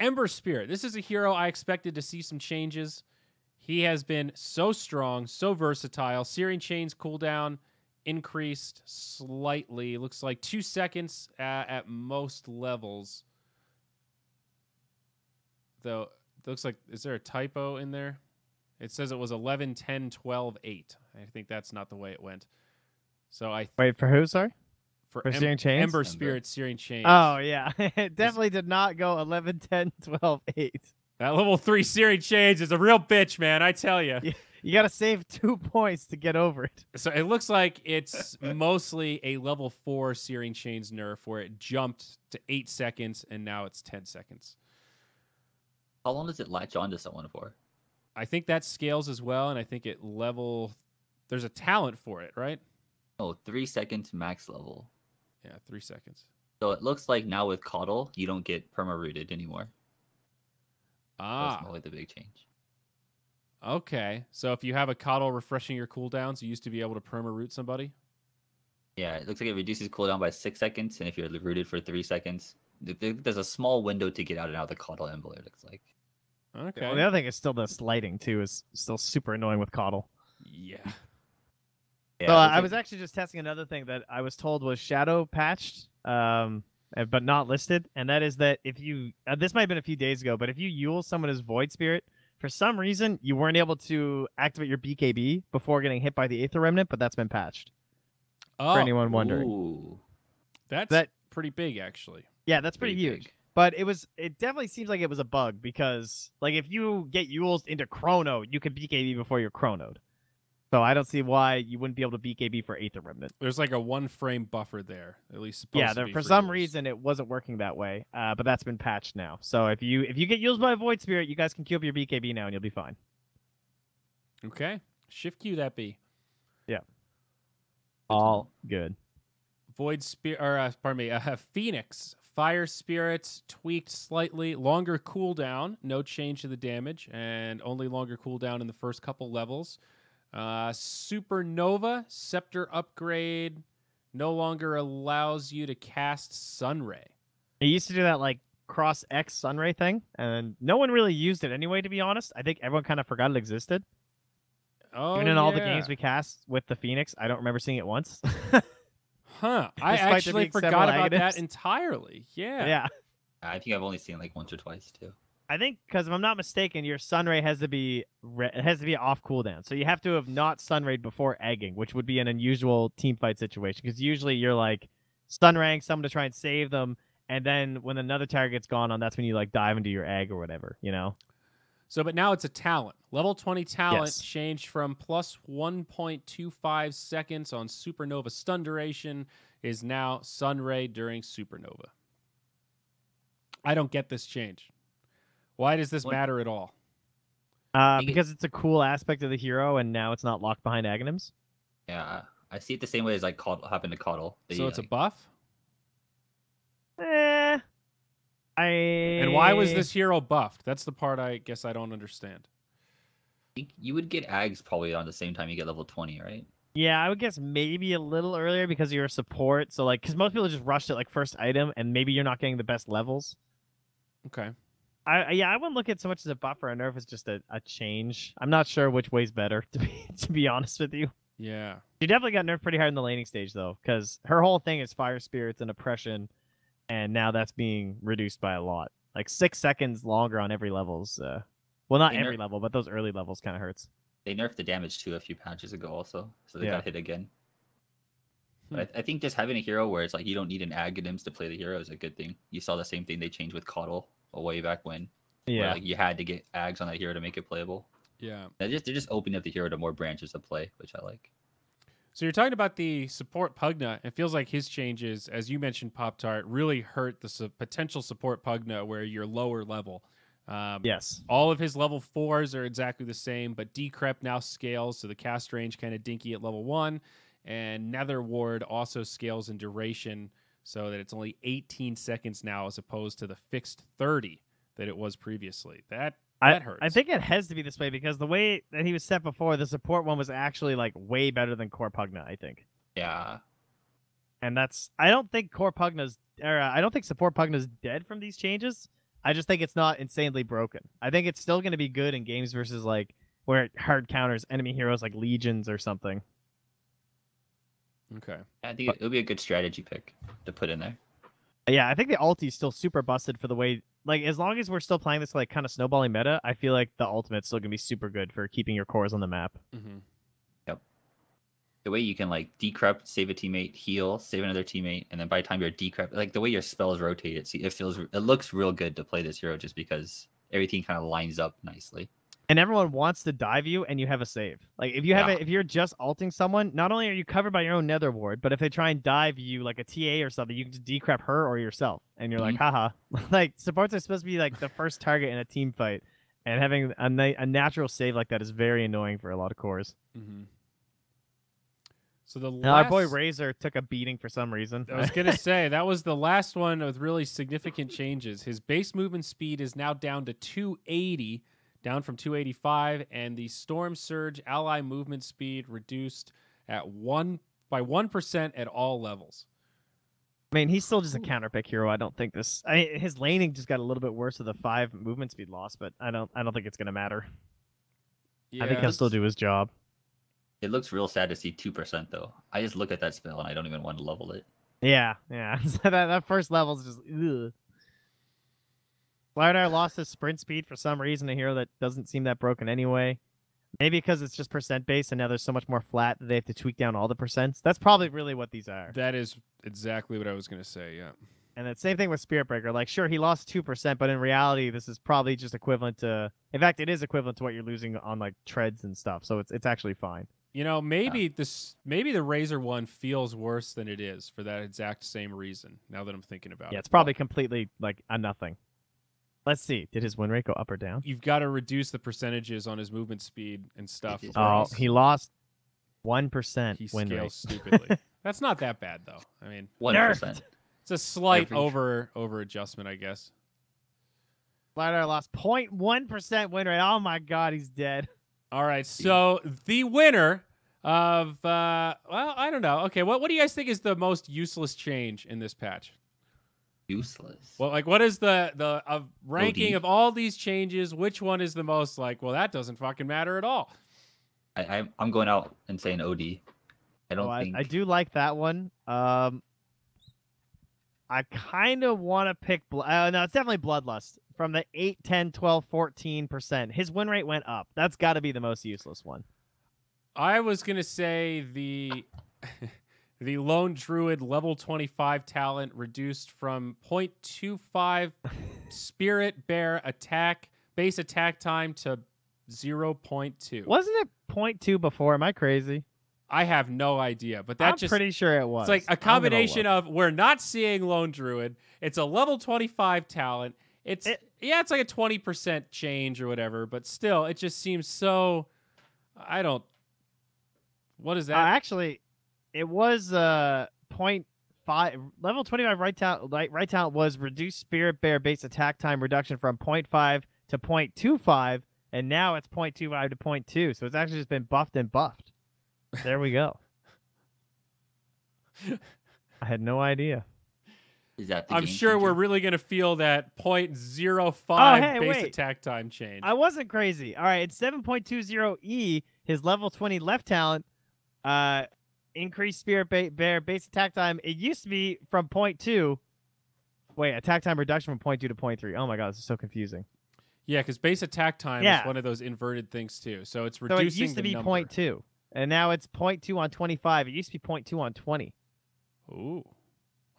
Ember Spirit. This is a hero I expected to see some changes. He has been so strong, so versatile. Searing Chains cooldown increased slightly. Looks like two seconds uh, at most levels. Though, looks like, is there a typo in there? It says it was 11, 10, 12, 8. I think that's not the way it went. So I Wait for who? Sorry. For, For Em- Searing Chains? Ember Ember. Spirit Searing Chains. Oh yeah, it definitely did not go 11, 10, 12, 8. That level three Searing Chains is a real bitch, man. I tell you. Yeah. You got to save two points to get over it. So it looks like it's mostly a level four Searing Chains nerf where it jumped to eight seconds and now it's 10 seconds. How long does it latch onto someone for? I think that scales as well. And I think it level, there's a talent for it, right? Oh, three seconds max level. Yeah, three seconds. So it looks like now with Coddle, you don't get perma rooted anymore. Ah, That's probably the big change. okay. So if you have a coddle refreshing your cooldowns, you used to be able to perma root somebody. Yeah, it looks like it reduces cooldown by six seconds, and if you're rooted for three seconds, th- th- there's a small window to get out and out of the Coddle Emblem. It looks like. Okay. Well, the other thing is still the sliding too is still super annoying with Coddle. yeah. Yeah, so it I like- was actually just testing another thing that I was told was shadow patched, um, uh, but not listed, and that is that if you uh, this might have been a few days ago, but if you Eul someone as Void Spirit, for some reason you weren't able to activate your BKB before getting hit by the Aether Remnant, but that's been patched. Oh, For anyone wondering, Ooh, that's that- pretty big, actually. yeah, that's pretty, huge. big. But it was it definitely seems like it was a bug because like if you get Euls into Chrono, you can BKB before you're chronoed. So I don't see why you wouldn't be able to BKB for Aether Remnant. There's like a one frame buffer there, at least. Supposed yeah, to there, be for some yours. reason it wasn't working that way, uh, but that's been patched now. So if you if you get used by Void Spirit, you guys can queue up your BKB now and you'll be fine. Okay, shift Q that be. All good. Void Spirit, or uh, pardon me, uh, Phoenix Fire Spirit tweaked slightly, longer cooldown, no change to the damage, and only longer cooldown in the first couple levels. Uh, Supernova Scepter upgrade no longer allows you to cast Sunray. It used to do that like cross X Sunray thing, and no one really used it anyway. To be honest, I think everyone kind of forgot it existed. Oh, Even in all the games we cast with the Phoenix, I don't remember seeing it once. Huh. I actually forgot several about that entirely. Yeah. yeah. I think I've only seen like once or twice too. I think because if I'm not mistaken, your Sunray has to be re- it has to be off cooldown, so you have to have not Sunrayed before egging, which would be an unusual team fight situation. Because usually you're like Sunraying someone to try and save them, and then when another target's gone on, that's when you like dive into your egg or whatever, you know. So, but now it's a talent. Level 20 talent Yes. changed from plus 1.25 seconds on Supernova stun duration is now Sunray during Supernova. I don't get this change. Why does this What- matter at all? Uh, because it's a cool aspect of the hero, and now it's not locked behind Aghanims. Yeah, I see it the same way as like Coddle happened to Coddle. that So you, it's a buff? Eh, I. And why was this hero buffed? That's the part I guess I don't understand. you would get Ags probably on the same time you get level twenty, right? Yeah, I would guess maybe a little earlier because you're a support. So like, because most people just rushed it like first item, and maybe you're not getting the best levels. Okay. I I- yeah, I wouldn't look at so much as a buffer or nerf it's just a, a change. I'm not sure which way's better to be to be honest with you. Yeah. She definitely got nerfed pretty hard in the laning stage though, because her whole thing is fire spirits and oppression, and now that's being reduced by a lot. Like six seconds longer on every levels. Uh, well, not They every nerf- level, but those early levels kind of hurts. they nerfed the damage too a few patches ago also, so they Yeah. got hit again. Hmm. But I, I think just having a hero where it's like you don't need an Aghanims to play the hero is a good thing. You saw the same thing they changed with Coddle a way back when. where, Yeah. like you had to get Ags on that hero to make it playable. Yeah. They're just they're just opening up the hero to more branches of play, which I like. So you're talking about the support Pugna. It feels like his changes, as you mentioned, Pop Tart, really hurt the su- potential support Pugna where you're lower level. Um, Yes. All of his level fours are exactly the same, but Decrep now scales, so the cast range kind of dinky at level one, and Nether Ward also scales in duration, so that it's only 18 seconds now as opposed to the fixed 30 that it was previously. That I, that hurts. I think it has to be this way because the way that he was set before, the support one was actually like way better than Core Pugna, I think. Yeah, And that's I don't think Core Pugna's or uh, I don't think support Pugna's dead from these changes. I just think it's not insanely broken. I think it's still going to be good in games versus like where it hard counters enemy heroes like legions or something. Okay. I think it would be a good strategy pick to put in there. Yeah, I think the ulti is still super busted for the way like as long as we're still playing this like kind of snowballing meta, I feel like the ultimate's still gonna be super good for keeping your cores on the map. Mm-hmm. Yep. The way you can like decrep, save a teammate, heal, save another teammate, and then by the time you're decrep, like the way your spells rotate, it see it feels it looks real good to play this hero just because everything kind of lines up nicely. And everyone wants to dive you and you have a save. Like if you have Yeah. a, if you're just alting someone, not only are you covered by your own nether ward, but if they try and dive you like a TA or something, you can just decrep her or yourself. And you're like, haha. like supports are supposed to be like the first target in a team fight. And having a, na- a natural save like that is very annoying for a lot of cores. hmm So the Now, our boy Razor took a beating for some reason. I was gonna say that was the last one with really significant changes. His base movement speed is now down to 280, down from 285, and the Storm Surge ally movement speed reduced at one by one percent at all levels. I mean, he's still just a counter pick hero. I don't think this. I, his laning just got a little bit worse with the five movement speed loss, but I don't. I don't think it's gonna matter. Yeah, I think he'll still do his job. It looks real sad to see two percent though. I just look at that spell and I don't even want to level it. Yeah, yeah. So that that first level is just. Ugh. Slardar lost his sprint speed for some reason. A hero that doesn't seem that broken anyway. Maybe because it's just percent based, and now there's so much more flat that they have to tweak down all the percents. That's probably really what these are. That is exactly what I was gonna say. Yeah. And the same thing with Spirit Breaker. Like, sure, he lost two percent, but in reality, this is probably just equivalent to. In fact, it is equivalent to what you're losing on like treads and stuff. So it's it's actually fine. You know, maybe this maybe the Razor one feels worse than it is for that exact same reason. Now that I'm thinking about Yeah, it, yeah, it's probably completely like a nothing. Let's see. Did his win rate go up or down? you've got to reduce the percentages on his movement speed and stuff. Oh, else he lost one percent he win rate. scales stupidly. That's not that bad though. I mean, One it's a slight over over adjustment, I guess. Slardar lost 0.1 percent win rate. Oh my god, he's dead. All right, so the winner of uh well, I don't know. Okay, what what do you guys think is the most useless change in this patch? Useless. Well, like what is the the of ranking OD. of all these changes? Which one is the most like? Well, that doesn't fucking matter at all. I, I'm I'm going out and saying OD. I don't Oh, I, think I do like that one. Um, I kind of want to pick. Bl- uh, no, it's definitely Bloodlust from the 8, 10, 12, 14 percent. His win rate went up. That's got to be the most useless one. I was gonna say the the lone druid level twenty five talent reduced from 0.25 spirit bear attack base attack time to zero point two. Wasn't it 0.2 before? Am I crazy? I have no idea, but that I'm just pretty sure it was. it's like a combination of we're not seeing lone druid. It's a level twenty five talent. It's It- yeah, it's like a twenty percent change or whatever, but still, it just seems so. I don't. What is Uh, that? actually, it was uh 0.5 level 25 right talent right, right talent was reduced spirit bear base attack time reduction from 0.5 to 0.25 and now it's 0.25 to 0.2 so it's actually just been buffed and buffed. There we go. I had no idea. Is that the I'm game sure we're really going to feel that 0.05 Oh, hey, base wait. attack time change. i wasn't crazy. All right it's 7.20e E, his level 20 left talent uh increased spirit ba- bear base attack time it used to be from two. wait attack time reduction from two to 0.3 oh my god this is so confusing Yeah, because base attack time Yeah. is one of those inverted things too. So it's So reducing. it used to be number. 0.2, and now it's two on 25. It used to be two on 20. Ooh.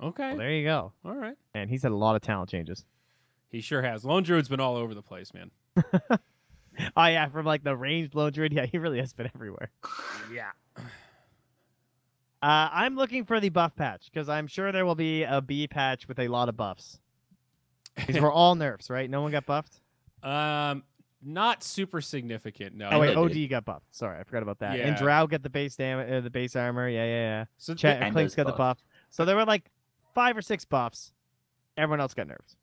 Okay. Well, there you go. All right. And he's had a lot of talent changes. He sure has. Lone Druid's been all over the place, man. Oh yeah, from like the ranged Lone druid, yeah, he really has been everywhere. Yeah. Uh, I'm looking for the buff patch because I'm sure there will be a B patch with a lot of buffs. These were all nerfs, right? No one got buffed. um, not super significant. No. Oh wait, OD did. got buffed. Sorry, I forgot about that. Yeah. And Drow get the base damage, uh, the base armor. Yeah, yeah, yeah. So Ch- th- Panda's Clinkz got the buff. So there were like five or six buffs. Everyone else got nerfs.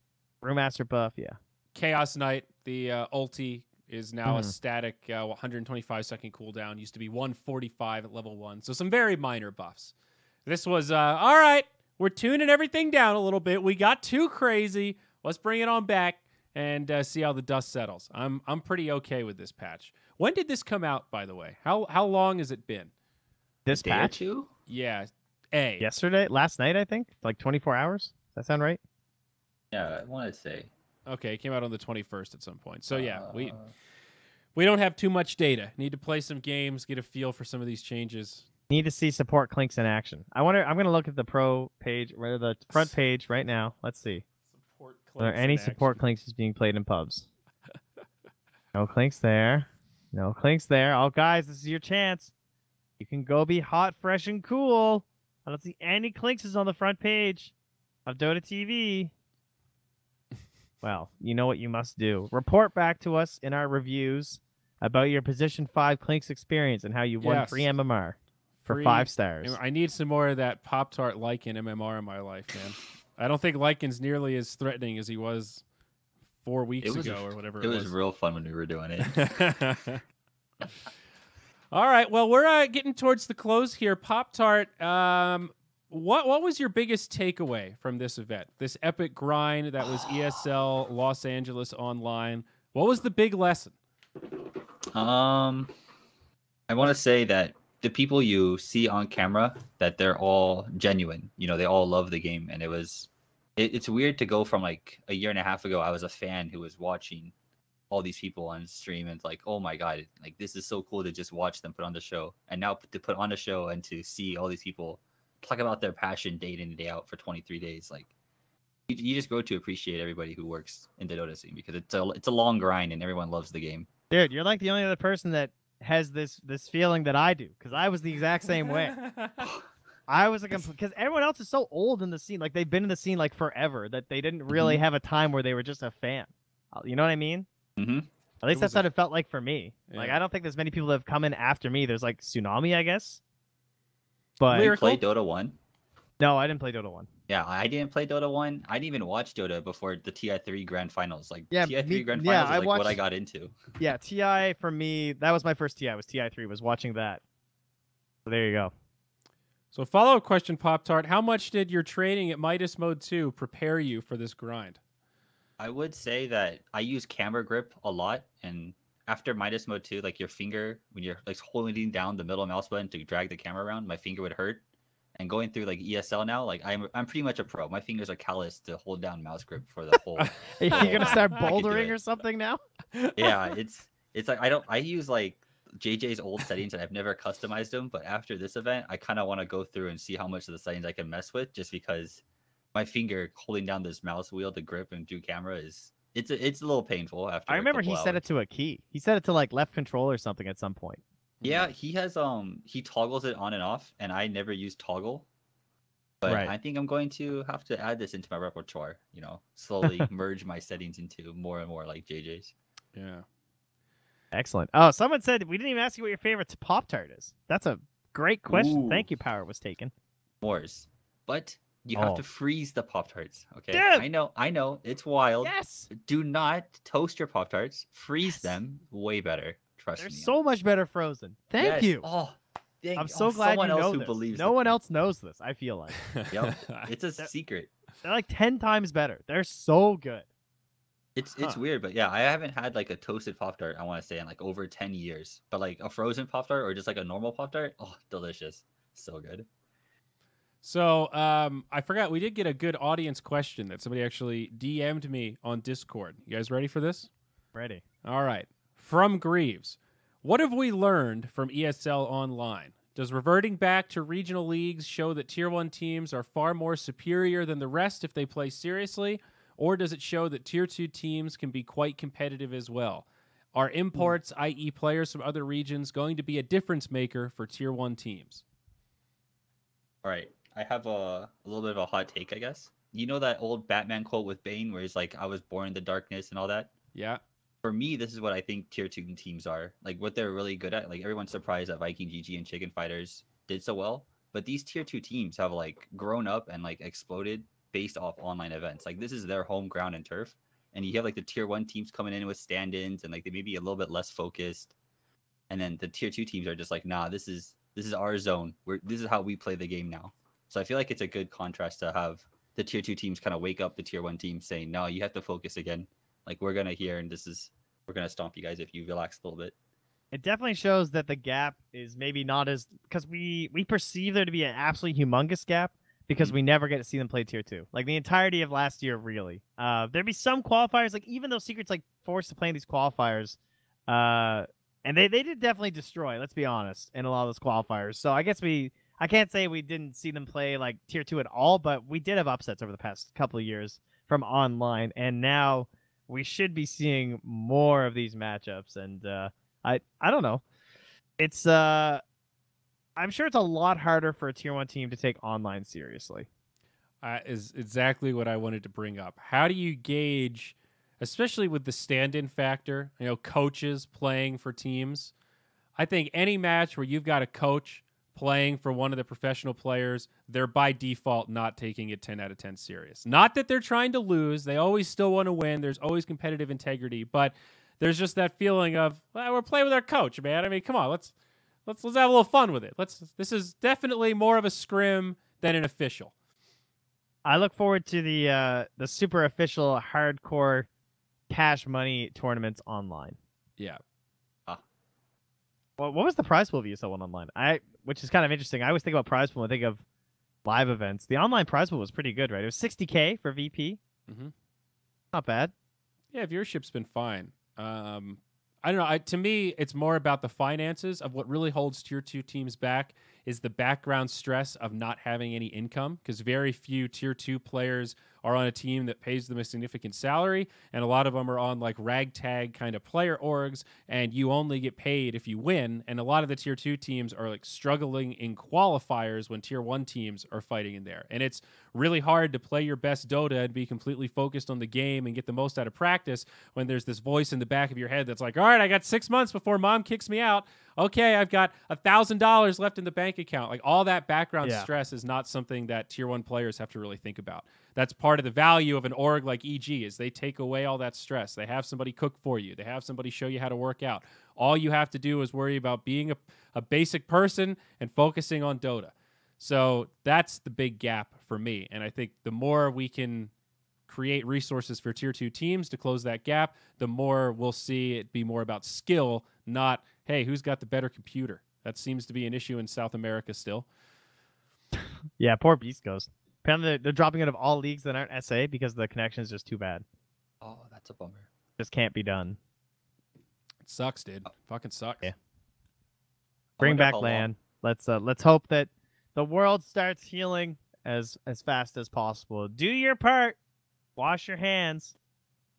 Brewmaster buff, yeah. Chaos Knight, the uh, ulti is now a Mhm. static uh, 125 second cooldown. Used to be 145 at level one. So some very minor buffs. This was uh, all right. We're tuning everything down a little bit. We got too crazy. Let's bring it on back and uh, see how the dust settles. I'm I'm pretty okay with this patch. When did this come out, by the way? How how long has it been? This Day patch two? Yeah, a yesterday, last night, I think, like 24 hours. Does that sound right? Yeah, I want to say. Okay, it came out on the 21st at some point. So yeah, we Uh, we don't have too much data. Need to play some games, get a feel for some of these changes. Need to see support clinkz in action. I wonder. I'm gonna look at the pro page, or the front page right now. Let's see. Support Are there any support clinkz is being played in pubs? no clinkz there. No clinkz there. Oh, guys, this is your chance. You can go be hot, fresh, and cool. I don't see any clinkz is on the front page of Dota TV. Well, you know what you must do. Report back to us in our reviews about your position five clinkz experience and how you won Yes. free MMR for Free- five stars. I need some more of that Pop Tart Lycan MMR in my life, man. I don't think Lycan's nearly as threatening as he was four weeks was a- ago or whatever It was real fun when we were doing it. All right. Well, we're uh, getting towards the close here. Pop Tart. Um, what what was your biggest takeaway from this event? This epic grind that was ESL Los Angeles Online. What was the big lesson? Um, I want to say that the people you see on camera, that they're all genuine. You know, they all love the game, and it was. It, it's weird to go from like a year and a half ago. I was a fan who was watching all these people on stream, and like, oh my god, like this is so cool to just watch them put on the show, and now to put on the show and to see all these people talk about their passion day in and day out for 23 days, like. You, you just grow to appreciate everybody who works in the Dota scene because it's a it's a long grind and everyone loves the game. Dude, you're like the only other person that has this this feeling that I do because I was the exact same way. I was like, because everyone else is so old in the scene, like they've been in the scene like forever, that they didn't really Mhm. have a time where they were just a fan. Uh, You know what I mean? hmm At least that's a- what it felt like for me. Like I don't think there's many people that have come in after me. There's like tsunami, I guess. But Lyric- Play Dota one. no, I didn't play Dota one. Yeah, I didn't play Dota one. I didn't even watch Dota before the TI three grand finals. Like Yeah, TI three grand finals I is like what I got into. Yeah, Ti for me, that was my first Ti. Was Ti three? Was watching that. So there you go. So, follow up question, Pop Tart. How much did your training at Midas Mode 2 prepare you for this grind? I would say that I use camera grip a lot, and after Midas Mode two, like your finger when you're like holding down the middle mouse button to drag the camera around, my finger would hurt. And going through like ESL now, like I'm I'm pretty much a pro. My fingers are calloused to hold down mouse grip for the whole. You're gonna start I could do bouldering or something now? yeah, it's it's like I don't I use like JJ's old settings and I've never customized them, but after this event, I kind of want to go through and see how much of the settings I can mess with, just because my finger holding down this mouse wheel to grip and do camera is it's a, it's a little painful after. I remember he couple set it to a key. He set it to like left control or something at some point. Yeah, he has um he toggles it on and off, and I never use toggle. But Right. I think I'm going to have to add this into my repertoire. You know, slowly merge my settings into more and more like JJ's. Yeah. Excellent. Oh, someone said we didn't even ask you what your favorite Pop Tart is. That's a great question. Ooh. Thank you, Power was taken. Moors, but you have Oh. to freeze the pop tarts. Okay! I know, I know, it's wild. Yes. Do not toast your pop tarts. Freeze Yes. them. Way better. Trust me. They're me. so much better frozen. Thank Yes. you. Oh, thank, I'm oh, so oh, glad you know this. believes no one else knows this. I feel like Yep, it's a secret. they're like ten times better. They're so good. It's it's weird, but yeah, I haven't had like a toasted pop tart. I want to say in like over ten years. But like a frozen pop tart or just like a normal pop tart, oh, delicious, so good. So um, I forgot we did get a good audience question that somebody actually DM'd me on Discord. You guys ready for this? Ready. All right. From Greaves, what have we learned from ESL Online? Does reverting back to regional leagues show that Tier 1 teams are far more superior than the rest if they play seriously? Or does it show that Tier 2 teams can be quite competitive as well? Are imports, i.e., players from other regions, going to be a difference maker for Tier 1 teams? All right, I have a, a little bit of a hot take, I guess. You know that old Batman quote with Bane, where he's like, "I was born in the darkness" and all that. Yeah. For me, this is what I think tier two teams are. Like what they're really good at. Like everyone's surprised that Vikin.gg and Chicken Fighters did so well, but these tier two teams have like grown up and like exploded based off online events. Like this is their home ground and turf, and you have like the tier one teams coming in with stand-ins and like they may be a little bit less focused, and then the tier two teams are just like, nah, this is this is our zone. We're this is how we play the game now. So I feel like it's a good contrast to have the tier two teams kind of wake up the tier one teams saying, no, you have to focus again. Like we're gonna hear and this is we're gonna stomp you guys if you relax a little bit. It definitely shows that the gap is maybe not as because we we perceive there to be an absolutely humongous gap because Mhm. we never get to see them play tier two. Like the entirety of last year, really. Uh, there'd be some qualifiers, like even though Secret's like forced to play in these qualifiers, uh, and they they did definitely destroy. Let's be honest, in a lot of those qualifiers. So I guess we I can't say we didn't see them play like tier two at all, but we did have upsets over the past couple of years from online, and now we should be seeing more of these matchups. And uh, I I don't know, it's uh, I'm sure it's a lot harder for a tier one team to take online seriously. uh, is exactly what I wanted to bring up. How do you gauge, especially with the stand-in factor? You know, coaches playing for teams. I think any match where you've got a coach playing for one of the professional players, they're by default not taking it 10 out of 10 serious. Not that they're trying to lose, they always still want to win. There's always competitive integrity, but there's just that feeling of, well, we're playing with our coach, man. I mean, come on, let's let's let's have a little fun with it. Let's this is definitely more of a scrim than an official. I look forward to the uh, the super official hardcore cash money tournaments online. Yeah. What, what was the prize pool you ESL one online? I which is kind of interesting. I always think about prize pool. when I think of live events. The online prize pool was pretty good, right? It was 60k for VP. Mm-hmm. Not bad. Yeah, viewership's been fine. Um, I don't know. I, to me, it's more about the finances of what really holds tier two teams back is the background stress of not having any income because very few tier two players are on a team that pays them a significant salary, and a lot of them are on like ragtag kind of player orgs, and you only get paid if you win. And a lot of the tier two teams are like struggling in qualifiers when tier one teams are fighting in there, and it's really hard to play your best Dota and be completely focused on the game and get the most out of practice when there's this voice in the back of your head that's like, all right, I got six months before mom kicks me out. Okay, I've got a thousand dollars left in the bank account. Like all that background Yeah. stress is not something that tier one players have to really think about. That's part of the value of an org like EG is they take away all that stress. They have somebody cook for you. They have somebody show you how to work out. All you have to do is worry about being a, a basic person and focusing on Dota. So that's the big gap for me. And I think the more we can create resources for tier two teams to close that gap, the more we'll see it be more about skill, not, hey, who's got the better computer? That seems to be an issue in South America still. Yeah, poor Beastcoast. Apparently, they're, they're dropping out of all leagues that aren't SA because the connection is just too bad. Oh, that's a bummer. Just can't be done. It sucks, dude. Fucking sucks. Yeah. Bring back how long- land. Let's uh, let's hope that the world starts healing as as fast as possible. Do your part. Wash your hands.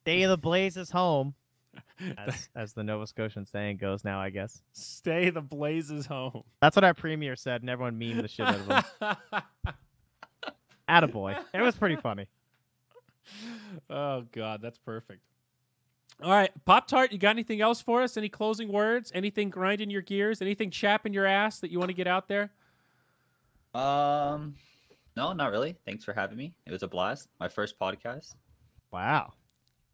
Stay the blazes home, as as the Nova Scotian saying goes now. I guess Stay the blazes home. that's what our premier said, and everyone memed the shit out of him. Attaboy. It was pretty funny. oh god, that's perfect. All right, Pop Tart, you got anything else for us? Any closing words? Anything grinding your gears? Anything chapping your ass that you want to get out there? Um, no, not really. Thanks for having me. It was a blast. My first podcast. Wow.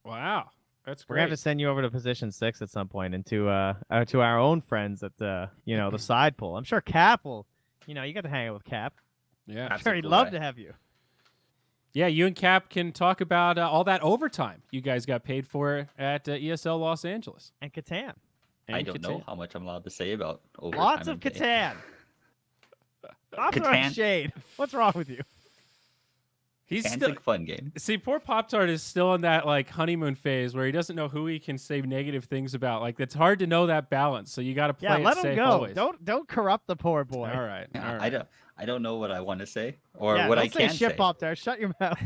Wow, that's We're gonna have to send you over to position six at some point, and to uh, uh to our own friends at the you know the side pool. I'm sure Cap will, you know, you got to hang out with Cap. yeah, I'm sure he'd love to have you. yeah. You and Cap can talk about uh, all that overtime you guys got paid for at uh, ESL Los Angeles. And Catan. And I don't know how much I'm allowed to say about overtime. Lots of. Catan. Stop throwing Catan. shade. What's wrong with you? He's Pan's still like fun game. see poor Pop Tart is still in that like honeymoon phase where he doesn't know who he can say negative things about. Like it's hard to know that balance. So you got to play Yeah, it let him safe go. always. Don't don't corrupt the poor boy. All right. Yeah, all right. I don't. I don't know what I want to say or yeah, what don't I say can shit, say. Pop Tart. Shut your mouth.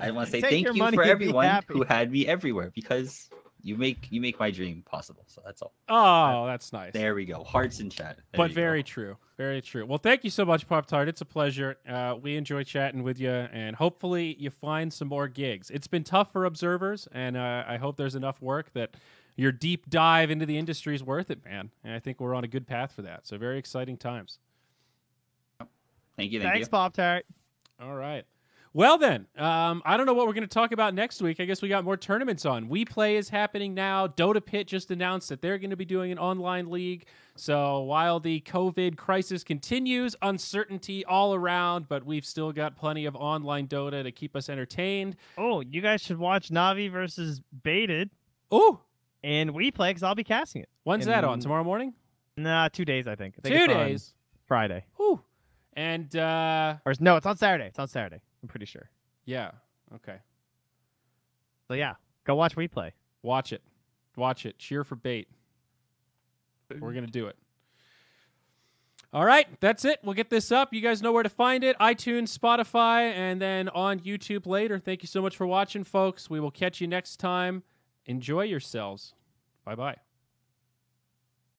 I want to say thank you for everyone who had me everywhere because you make you make my dream possible. So that's all. Oh, that's nice. There we go. Hearts in chat. There but you go. very true. Very true. Well, thank you so much, Pop Tart. It's a pleasure. Uh, we enjoy chatting with you, and hopefully you find some more gigs. It's been tough for observers, and uh, I hope there's enough work that your deep dive into the industry is worth it, man. And I think we're on a good path for that. So very exciting times. Thank you. Thank Thanks, you. Pop Tart. All right. Well then, um, I don't know what we're going to talk about next week. I guess we got more tournaments on. WePlay is happening now. Dota Pit just announced that they're going to be doing an online league. So while the COVID crisis continues, uncertainty all around, but we've still got plenty of online Dota to keep us entertained. Oh, you guys should watch Navi versus Baited Oh, and we play because I'll be casting it. when's that on? Tomorrow morning? Nah, two days I think. I think Two days. Friday. Ooh, and uh, Or no, it's on Saturday. It's on Saturday. I'm pretty sure. yeah, okay. So yeah, go watch we play. Watch it. Watch it. Cheer for bait. We're going to do it. All right, that's it. We'll get this up. You guys know where to find it iTunes, Spotify, and then on YouTube later. Thank you so much for watching, folks. We will catch you next time. Enjoy yourselves. Bye bye.